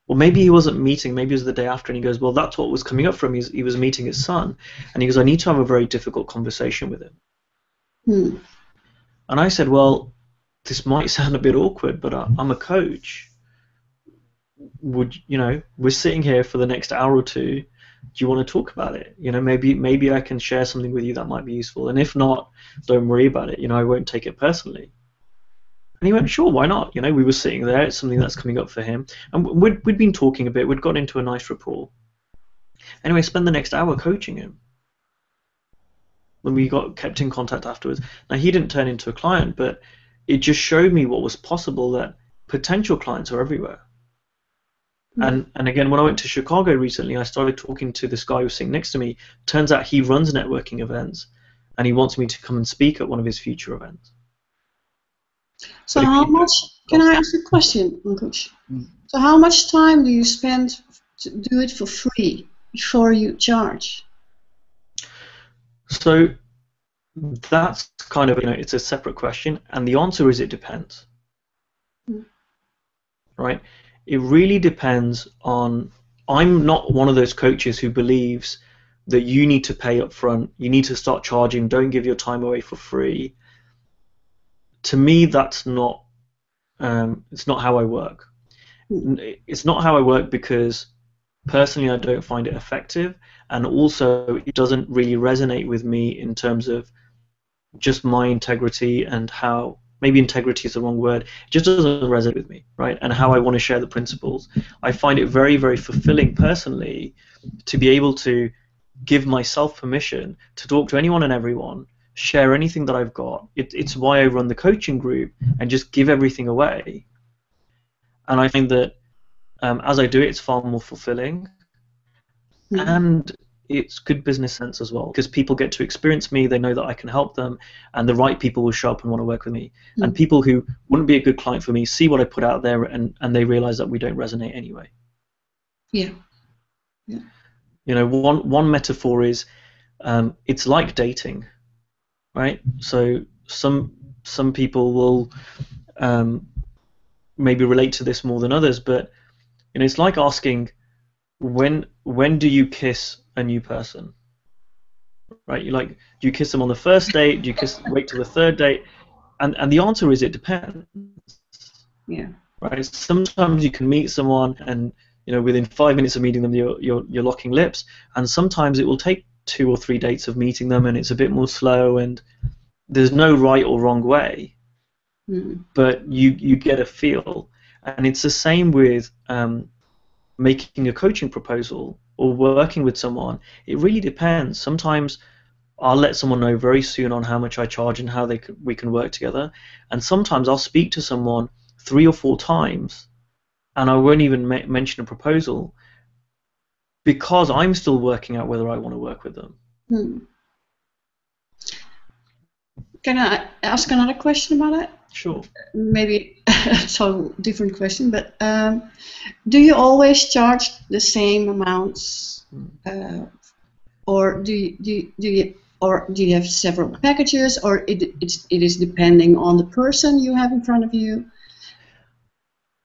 Well, maybe he wasn't meeting. Maybe it was the day after, and he goes, "Well, that's what was coming up for him. He's, he was meeting his son," and he goes, "I need to have a very difficult conversation with him." Hmm. And I said, "Well, this might sound a bit awkward, but I, I'm a coach. Would you know? We're sitting here for the next hour or two. Do you want to talk about it? You know, maybe maybe I can share something with you that might be useful. And if not, don't worry about it. You know, I won't take it personally." And he went, "Sure, why not?" You know, we were sitting there. It's something that's coming up for him, and we'd we'd been talking a bit. We'd got into a nice rapport. Anyway, I spent the next hour coaching him when we got kept in contact afterwards. Now he didn't turn into a client, but it just showed me what was possible. That potential clients are everywhere. Hmm. And and again, when I went to Chicago recently, I started talking to this guy who was sitting next to me. Turns out he runs networking events, and he wants me to come and speak at one of his future events. So how much? Can I ask a question, Ankush? Mm. So how much time do you spend to do it for free before you charge? So that's kind of you know it's a separate question, and the answer is it depends. Mm. Right? It really depends on. I'm not one of those coaches who believes that you need to pay up front, you need to start charging, don't give your time away for free. To me, that's not. Um, it's not how I work. Mm. It's not how I work because personally I don't find it effective, and also it doesn't really resonate with me in terms of just my integrity and how maybe integrity is the wrong word. It just doesn't resonate with me, right? And how I want to share the principles. I find it very, very fulfilling personally to be able to give myself permission to talk to anyone and everyone, share anything that I've got. It, it's why I run the coaching group and just give everything away. And I find that um, as I do it, it's far more fulfilling, Mhm. and it's good business sense as well because people get to experience me. They know that I can help them, and the right people will show up and want to work with me. And Mhm. people who wouldn't be a good client for me see what I put out there, and and they realize that we don't resonate anyway. Yeah. You know, one one metaphor is um, it's like dating, right? So some some people will um, maybe relate to this more than others, but you know, it's like asking when when do you kiss a new person, right? You like do you kiss them on the first date? Do you kiss wait till the third date? And and the answer is it depends Yeah. right? Sometimes you can meet someone and you know within five minutes of meeting them you're, you're you're locking lips, and sometimes it will take two or three dates of meeting them and it's a bit more slow and there's no right or wrong way, Mhm. but you you get a feel, and it's the same with um, making a coaching proposal or working with someone. It really depends. Sometimes I'll let someone know very soon on how much I charge and how they could, we can work together. And sometimes I'll speak to someone three or four times, and I won't even ma- mention a proposal because I'm still working out whether I want to work with them. Hmm. Can I ask another question about it? Sure. Maybe a total different question, but um, do you always charge the same amounts, uh, or do you, do you, do you or do you have several packages, or it it's, it is depending on the person you have in front of you?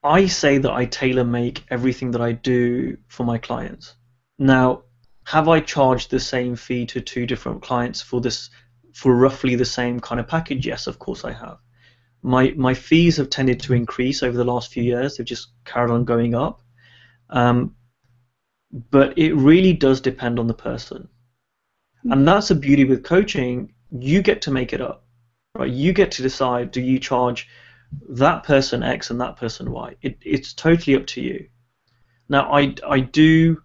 I say that I tailor make everything that I do for my clients. Now, have I charged the same fee to two different clients for this for roughly the same kind of package? Yes, of course I have. My my fees have tended to increase over the last few years. They've just carried on going up. Um, but it really does depend on the person. And that's the beauty with coaching. You get to make it up. Right? You get to decide do you charge that person X and that person Y. It, it's totally up to you. Now, I, I do,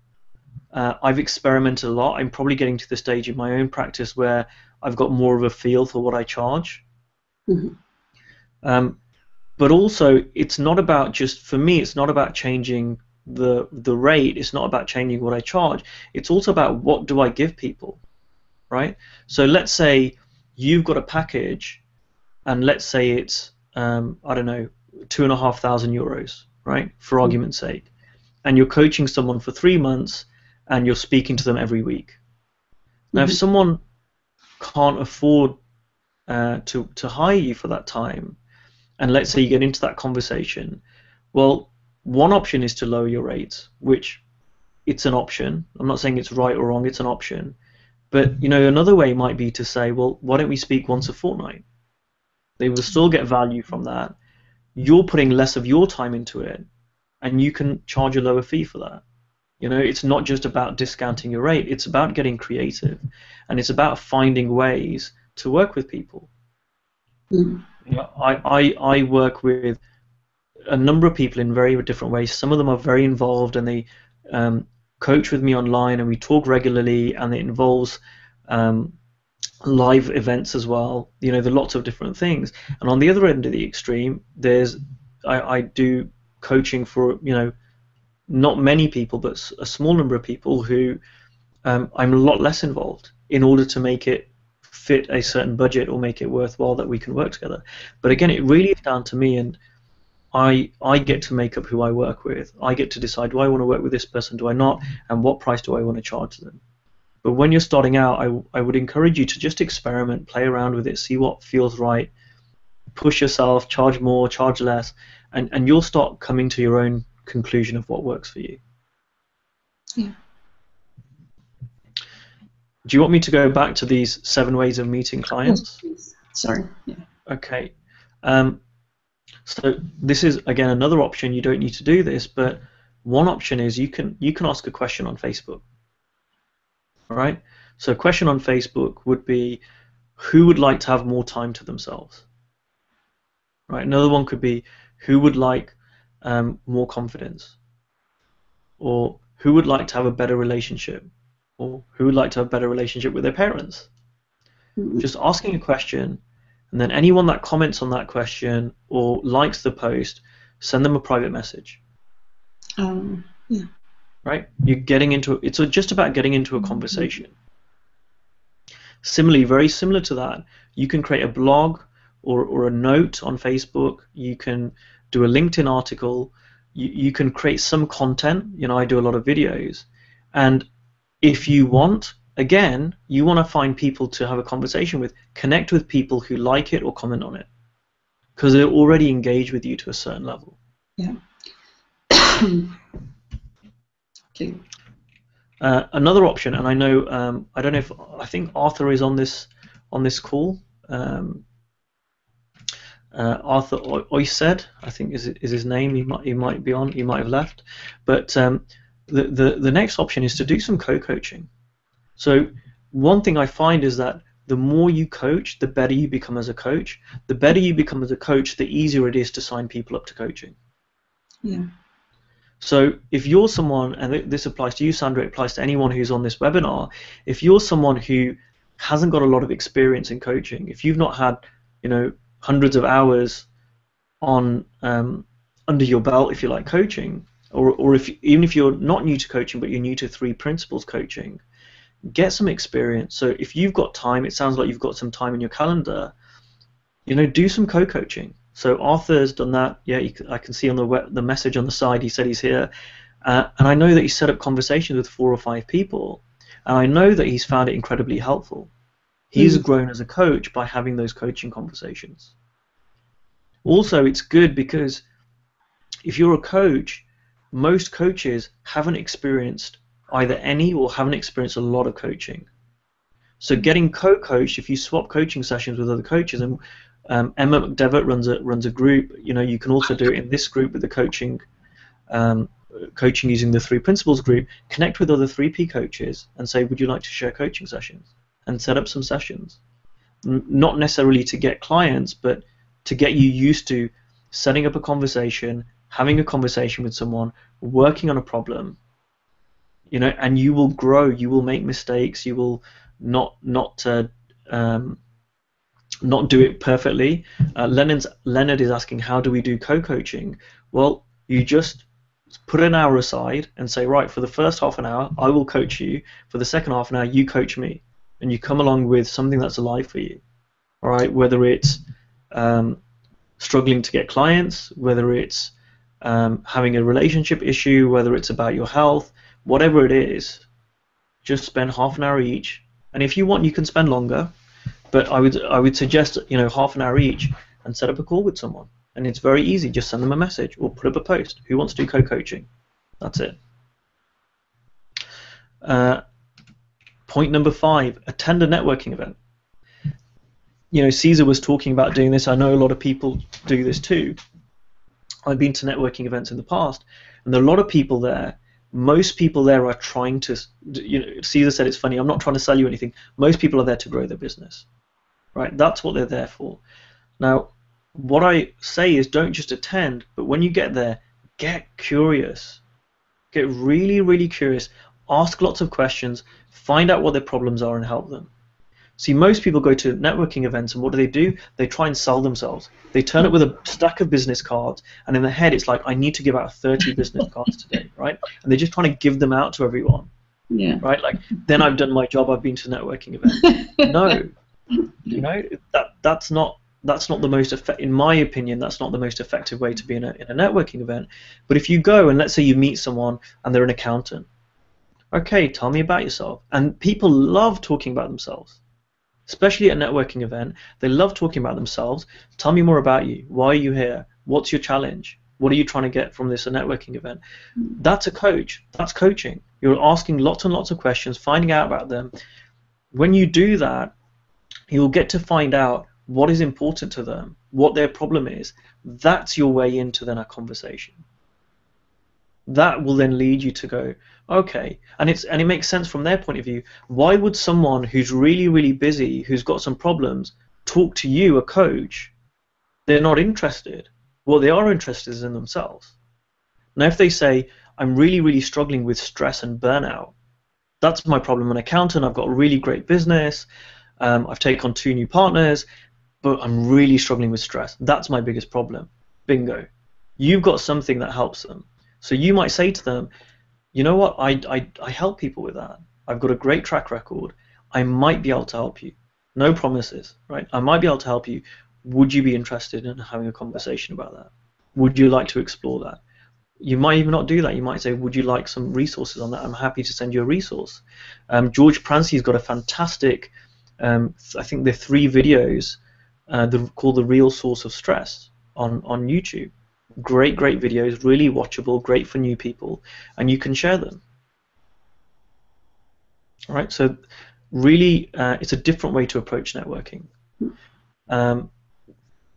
uh, I've experimented a lot. I'm probably getting to the stage in my own practice where I've got more of a feel for what I charge. Mhm. Um, but also, it's not about just, for me, it's not about changing the, the rate. It's not about changing what I charge. It's also about what do I give people, right? So let's say you've got a package, and let's say it's um, I don't know, two and a half thousand euros, right, for argument's sake, and you're coaching someone for three months and you're speaking to them every week. Now, if Mhm. someone can't afford uh, to to hire you for that time, and let's say you get into that conversation, well, one option is to lower your rates, which it's an option. I'm not saying it's right or wrong; it's an option. But you know, another way might be to say, well, why don't we speak once a fortnight? They will still get value from that. You're putting less of your time into it, and you can charge a lower fee for that. You know, it's not just about discounting your rate, it's about getting creative, and it's about finding ways to work with people. Mhm. You know, I, I, I work with a number of people in very different ways. Some of them are very involved and they um, coach with me online and we talk regularly and it involves um, live events as well. You know, there are lots of different things. And on the other end of the extreme, there's I, I do coaching for you know not many people, but a small number of people who um, I'm a lot less involved in order to make it fit a certain budget or make it worthwhile that we can work together. But again, it really is down to me and. I, I get to make up who I work with. I get to decide do I want to work with this person, do I not, and what price do I want to charge them. But when you're starting out, I, I would encourage you to just experiment, play around with it, see what feels right, push yourself, charge more, charge less, and, and you'll start coming to your own conclusion of what works for you. Yeah. Do you want me to go back to these seven ways of meeting clients? Sorry. Yeah. Okay. Um, so this is again another option. You don't need to do this, but one option is you can you can ask a question on Facebook. All right. So a question on Facebook would be, who would like to have more time to themselves? Right. Another one could be, who would like um, more confidence? Or who would like to have a better relationship? Or who would like to have a better relationship with their parents? Mhm. just asking a question, and then anyone that comments on that question or likes the post, send them a private message. Um, yeah. Right? You're getting into it's just about getting into a conversation. Similarly, very similar to that, you can create a blog or, or a note on Facebook. You can do a LinkedIn article. You, you can create some content. You know, I do a lot of videos. And if you want, again, you want to find people to have a conversation with. Connect with people who like it or comment on it. Because they're already engaged with you to a certain level. Yeah. okay. Uh, another option, and I know um, I don't know if I think Arthur is on this on this call. Um, uh, Arthur Oysed, I think is is his name. He might he might be on. He might have left, but um, the, the the next option is to do some co-coaching. So one thing I find is that the more you coach, the better you become as a coach. The better you become as a coach, the easier it is to sign people up to coaching. Yeah. So if you're someone, and this applies to you, Sandra, it applies to anyone who's on this webinar. If you're someone who hasn't got a lot of experience in coaching, if you've not had, you know, hundreds of hours on um, under your belt, if you like, coaching, or, or if even if you're not new to coaching but you're new to three principles coaching, get some experience. So if you've got time, it sounds like you've got some time in your calendar. You know, do some co-coaching. So Arthur's done that. Yeah, can, I can see on the web, the message on the side. He said he's here, uh, and I know that he's set up conversations with four or five people, and I know that he's found it incredibly helpful. He's mm. grown as a coach by having those coaching conversations. Also, it's good because if you're a coach, most coaches haven't experienced either any or haven't experienced a lot of coaching. So getting co-coached, if you swap coaching sessions with other coaches, and um, Emma McDevitt runs a runs a group. You know, you can also do it in this group with the coaching, um, coaching using the three principles group. Connect with other 3P coaches and say, would you like to share coaching sessions? And set up some sessions. N- not necessarily to get clients, but to get you used to setting up a conversation, having a conversation with someone, working on a problem, you know, and you will grow. You will make mistakes. You will not not uh, um, not do it perfectly. Uh, Leonard's, Leonard is asking, how do we do co-coaching? Well, you just put an hour aside and say, right, for the first half an hour, I will coach you. For the second half an hour, you coach me, and you come along with something that's alive for you. All right, whether it's um, struggling to get clients, whether it's um, having a relationship issue, whether it's about your health, whatever it is, just spend half an hour each. And if you want, you can spend longer, but I would I would suggest you know half an hour each and set up a call with someone. And it's very easy. Just send them a message or put up a post. Who wants to do co-coaching? That's it. Uh, point number five: attend a networking event. You know, Cesar was talking about doing this. I know a lot of people do this too. I've been to networking events in the past, and there are a lot of people there most people there are trying to you know Cesar said it's funny i'm not trying to sell you anything most people are there to grow their business right that's what they're there for now what i say is don't just attend but when you get there get curious get really really curious ask lots of questions find out what their problems are and help them See, most people go to networking events, and what do they do? They try and sell themselves. They turn up with a stack of business cards, and in their head, it's like, I need to give out 30 business cards today, right? And they're just trying to give them out to everyone. Yeah. Right? Like, then I've done my job. I've been to networking events. no, you know that that's not that's not the most effect. In my opinion, that's not the most effective way to be in a in a networking event. But if you go and let's say you meet someone and they're an accountant, okay, tell me about yourself. And people love talking about themselves especially at a networking event. They love talking about themselves. Tell me more about you. Why are you here? What's your challenge? What are you trying to get from this networking event? Mm. That's a coach. That's coaching. You're asking lots and lots of questions, finding out about them. When you do that, you'll get to find out what is important to them, what their problem is. That's your way into then a conversation. That will then lead you to go, Okay, and it's and it makes sense from their point of view. Why would someone who's really really busy, who's got some problems, talk to you, a coach? They're not interested. What they are interested is in themselves. Now, if they say, "I'm really really struggling with stress and burnout," that's my problem. An accountant. I've got a really great business. Um, I've taken on two new partners, but I'm really struggling with stress. That's my biggest problem. Bingo. You've got something that helps them. So you might say to them, you know what, I, I, I help people with that. I've got a great track record. I might be able to help you. No promises, right? I might be able to help you. Would you be interested in having a conversation about that? Would you like to explore that? You might even not do that. You might say, Would you like some resources on that? I'm happy to send you a resource. Um, George Pransky's got a fantastic, um, I think they're three videos uh, the, called The Real Source of Stress on, on YouTube. Great, great videos, really watchable, great for new people, and you can share them. All right, so really, uh, it's a different way to approach networking. Um,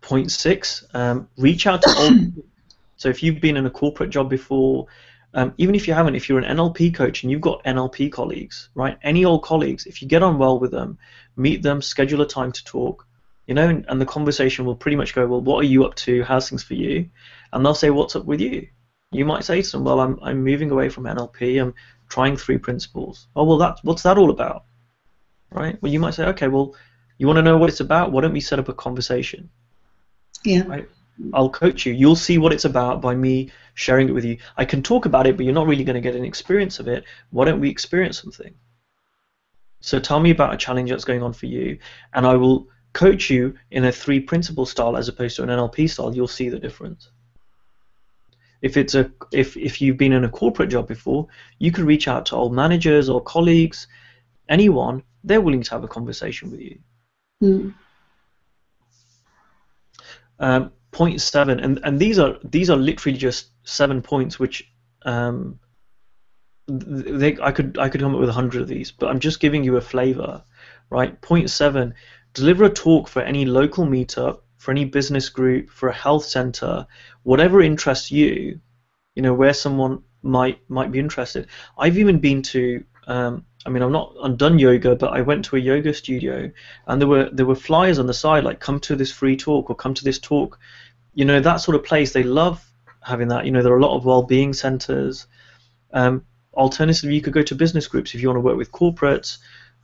point six, um, reach out to old. so if you've been in a corporate job before, um, even if you haven't, if you're an NLP coach and you've got NLP colleagues, right? Any old colleagues, if you get on well with them, meet them, schedule a time to talk, you know, and, and the conversation will pretty much go, well, what are you up to? How's things for you? And they'll say, what's up with you? You might say to them, well, I'm, I'm moving away from NLP. I'm trying three principles. Oh, well, that, what's that all about? Right? Well, you might say, okay, well, you want to know what it's about? Why don't we set up a conversation? Yeah. Right? I'll coach you. You'll see what it's about by me sharing it with you. I can talk about it, but you're not really going to get an experience of it. Why don't we experience something? So tell me about a challenge that's going on for you, and I will coach you in a three principle style as opposed to an NLP style. You'll see the difference. If it's a if if you've been in a corporate job before, you can reach out to old managers or colleagues, anyone. They're willing to have a conversation with you. Mm. Um, point seven, and, and these are these are literally just seven points, which um, they, I could I could come up with a hundred of these, but I'm just giving you a flavor, right? Point seven: deliver a talk for any local meetup, for any business group, for a health center, whatever interests you. You know where someone might might be interested. I've even been to um, I mean, I'm not undone yoga, but I went to a yoga studio, and there were there were flyers on the side like "Come to this free talk" or "Come to this talk." You know, that sort of place. They love having that. You know, there are a lot of well-being centers. Um, alternatively, you could go to business groups if you want to work with corporates.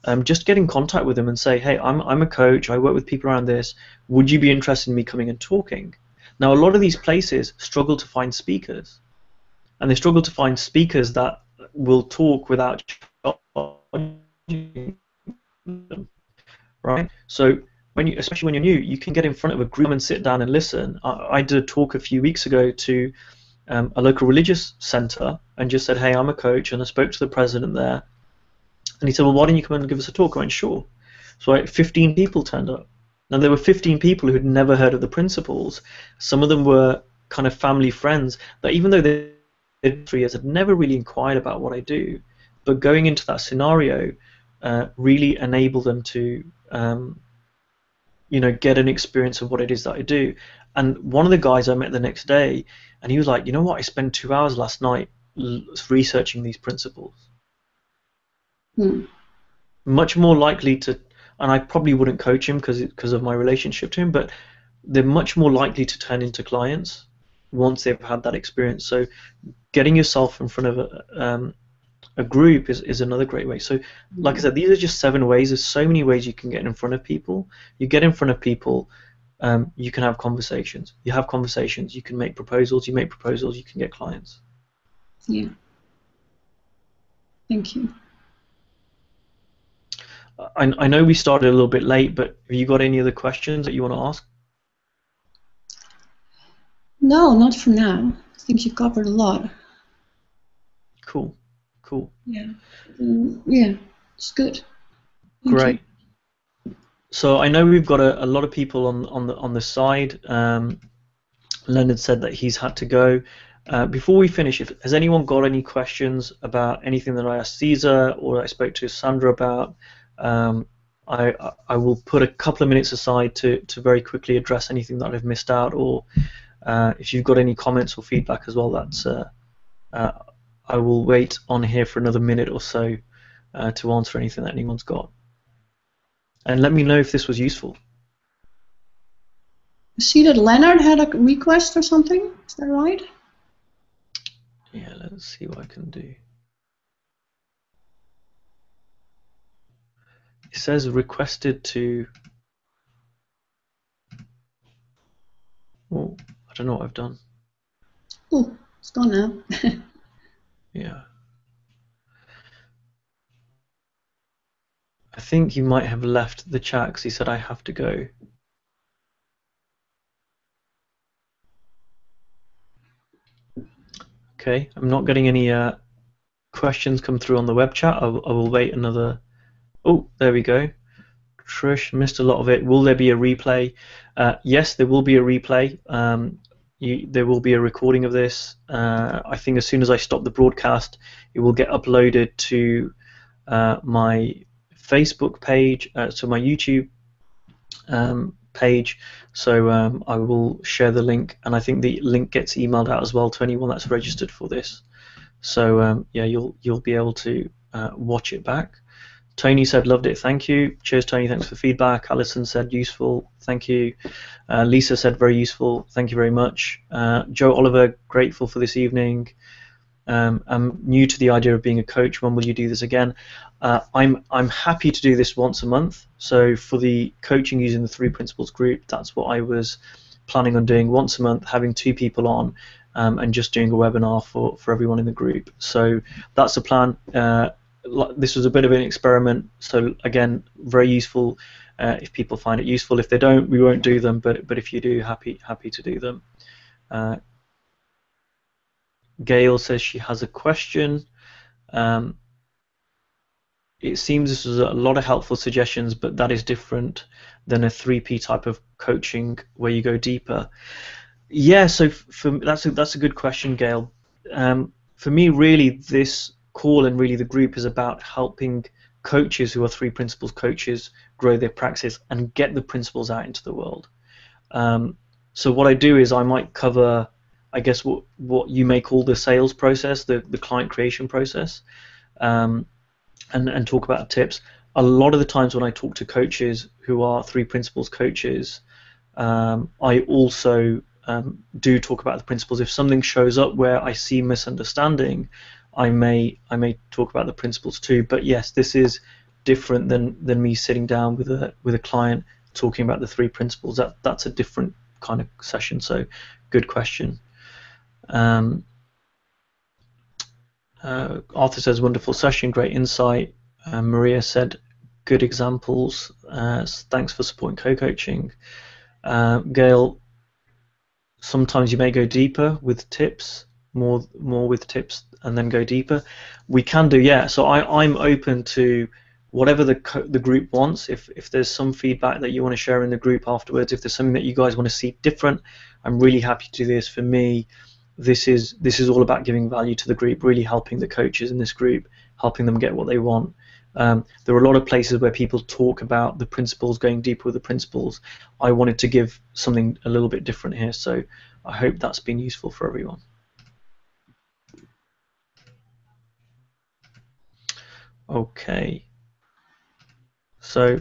Um, just get in contact with them and say, "Hey, I'm I'm a coach. I work with people around this. Would you be interested in me coming and talking?" Now, a lot of these places struggle to find speakers, and they struggle to find speakers that will talk without them, right? So when you, especially when you're new, you can get in front of a group and sit down and listen. I, I did a talk a few weeks ago to um, a local religious center and just said, "Hey, I'm a coach," and I spoke to the president there, and he said, "Well, why don't you come and give us a talk?" I went, "Sure." So like 15 people turned up. Now there were 15 people who had never heard of the principles. Some of them were kind of family friends that even though they three years had never really inquired about what I do, but going into that scenario uh, really enabled them to um, you know get an experience of what it is that I do. And one of the guys I met the next day, and he was like, you know what, I spent two hours last night researching these principles. Hmm. Much more likely to, and I probably wouldn't coach him because because of my relationship to him, but they're much more likely to turn into clients once they've had that experience. So, getting yourself in front of a, um, a group is, is another great way. So, like I said, these are just seven ways. There's so many ways you can get in front of people. You get in front of people, um, you can have conversations. You have conversations, you can make proposals. You make proposals, you can get clients. Yeah. Thank you. I, I know we started a little bit late, but have you got any other questions that you want to ask? No, not for now. I think you covered a lot. Cool. Cool. Yeah. Mm, yeah, it's good. Thank Great. You. So I know we've got a, a lot of people on on the on the side. Um, Leonard said that he's had to go. Uh, before we finish, if, has anyone got any questions about anything that I asked Cesar or I spoke to Sandra about? Um, I, I will put a couple of minutes aside to, to very quickly address anything that I've missed out, or uh, if you've got any comments or feedback as well, that's uh, uh I will wait on here for another minute or so uh, to answer anything that anyone's got. And let me know if this was useful. See that Leonard had a request or something? Is that right? Yeah, let's see what I can do. It says requested to. Oh, I don't know what I've done. Oh, It's gone now. Yeah. I think you might have left the chat because he said I have to go. Okay, I'm not getting any uh, questions come through on the web chat. I I will wait another. Oh, there we go. Trish missed a lot of it. Will there be a replay? Uh, yes, there will be a replay. Um, you, there will be a recording of this. Uh, I think as soon as I stop the broadcast, it will get uploaded to uh, my Facebook page, uh, so my YouTube um, page. So um, I will share the link, and I think the link gets emailed out as well to anyone that's registered for this. So um, yeah, you'll you'll be able to uh, watch it back. Tony said, loved it, thank you. Cheers, Tony, thanks for feedback. Alison said, useful, thank you. Uh, Lisa said, very useful, thank you very much. Uh, Joe Oliver, grateful for this evening. Um, I'm new to the idea of being a coach. When will you do this again? Uh, I'm I'm happy to do this once a month. So for the coaching using the three principles group, that's what I was planning on doing once a month, having two people on, um, and just doing a webinar for for everyone in the group. So that's the plan. Uh, this was a bit of an experiment, so again, very useful uh, if people find it useful. If they don't, we won't do them, but but if you do, happy happy to do them. Uh, Gail says she has a question. Um, it seems this was a lot of helpful suggestions, but that is different than a 3P type of coaching where you go deeper. Yeah, so for that's a, that's a good question, Gail. Um, for me, really, this call and really the group is about helping coaches who are three principles coaches grow their practice and get the principles out into the world. Um, so what I do is I might cover, I guess what what you may call the sales process, the the client creation process, um, and and talk about tips. A lot of the times when I talk to coaches who are three principles coaches, um, I also um, do talk about the principles. If something shows up where I see misunderstanding, I may I may talk about the principles too. But yes, this is different than than me sitting down with a with a client talking about the three principles. That that's a different kind of session. So, good question. Um, uh, Arthur says wonderful session, great insight. Uh, Maria said good examples. Uh, thanks for supporting co-coaching. Uh, Gail, sometimes you may go deeper with tips, more more with tips and then go deeper. We can do, yeah. So I, I'm open to whatever the the group wants. If if there's some feedback that you want to share in the group afterwards, if there's something that you guys want to see different, I'm really happy to do this. For me, this is this is all about giving value to the group, really helping the coaches in this group, helping them get what they want. Um, there are a lot of places where people talk about the principles, going deeper with the principles. I wanted to give something a little bit different here, so I hope that's been useful for everyone. Okay. So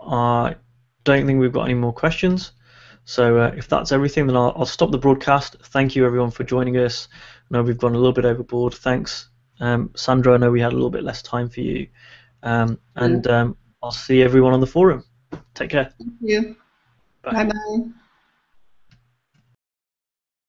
I don't think we've got any more questions. So uh, if that's everything, then I'll, I'll, stop the broadcast. Thank you everyone for joining us. I know we've gone a little bit overboard. Thanks, um, Sandra. I know we had a little bit less time for you. Um, and um, I'll see everyone on the forum. Take care. Thank you. Bye bye.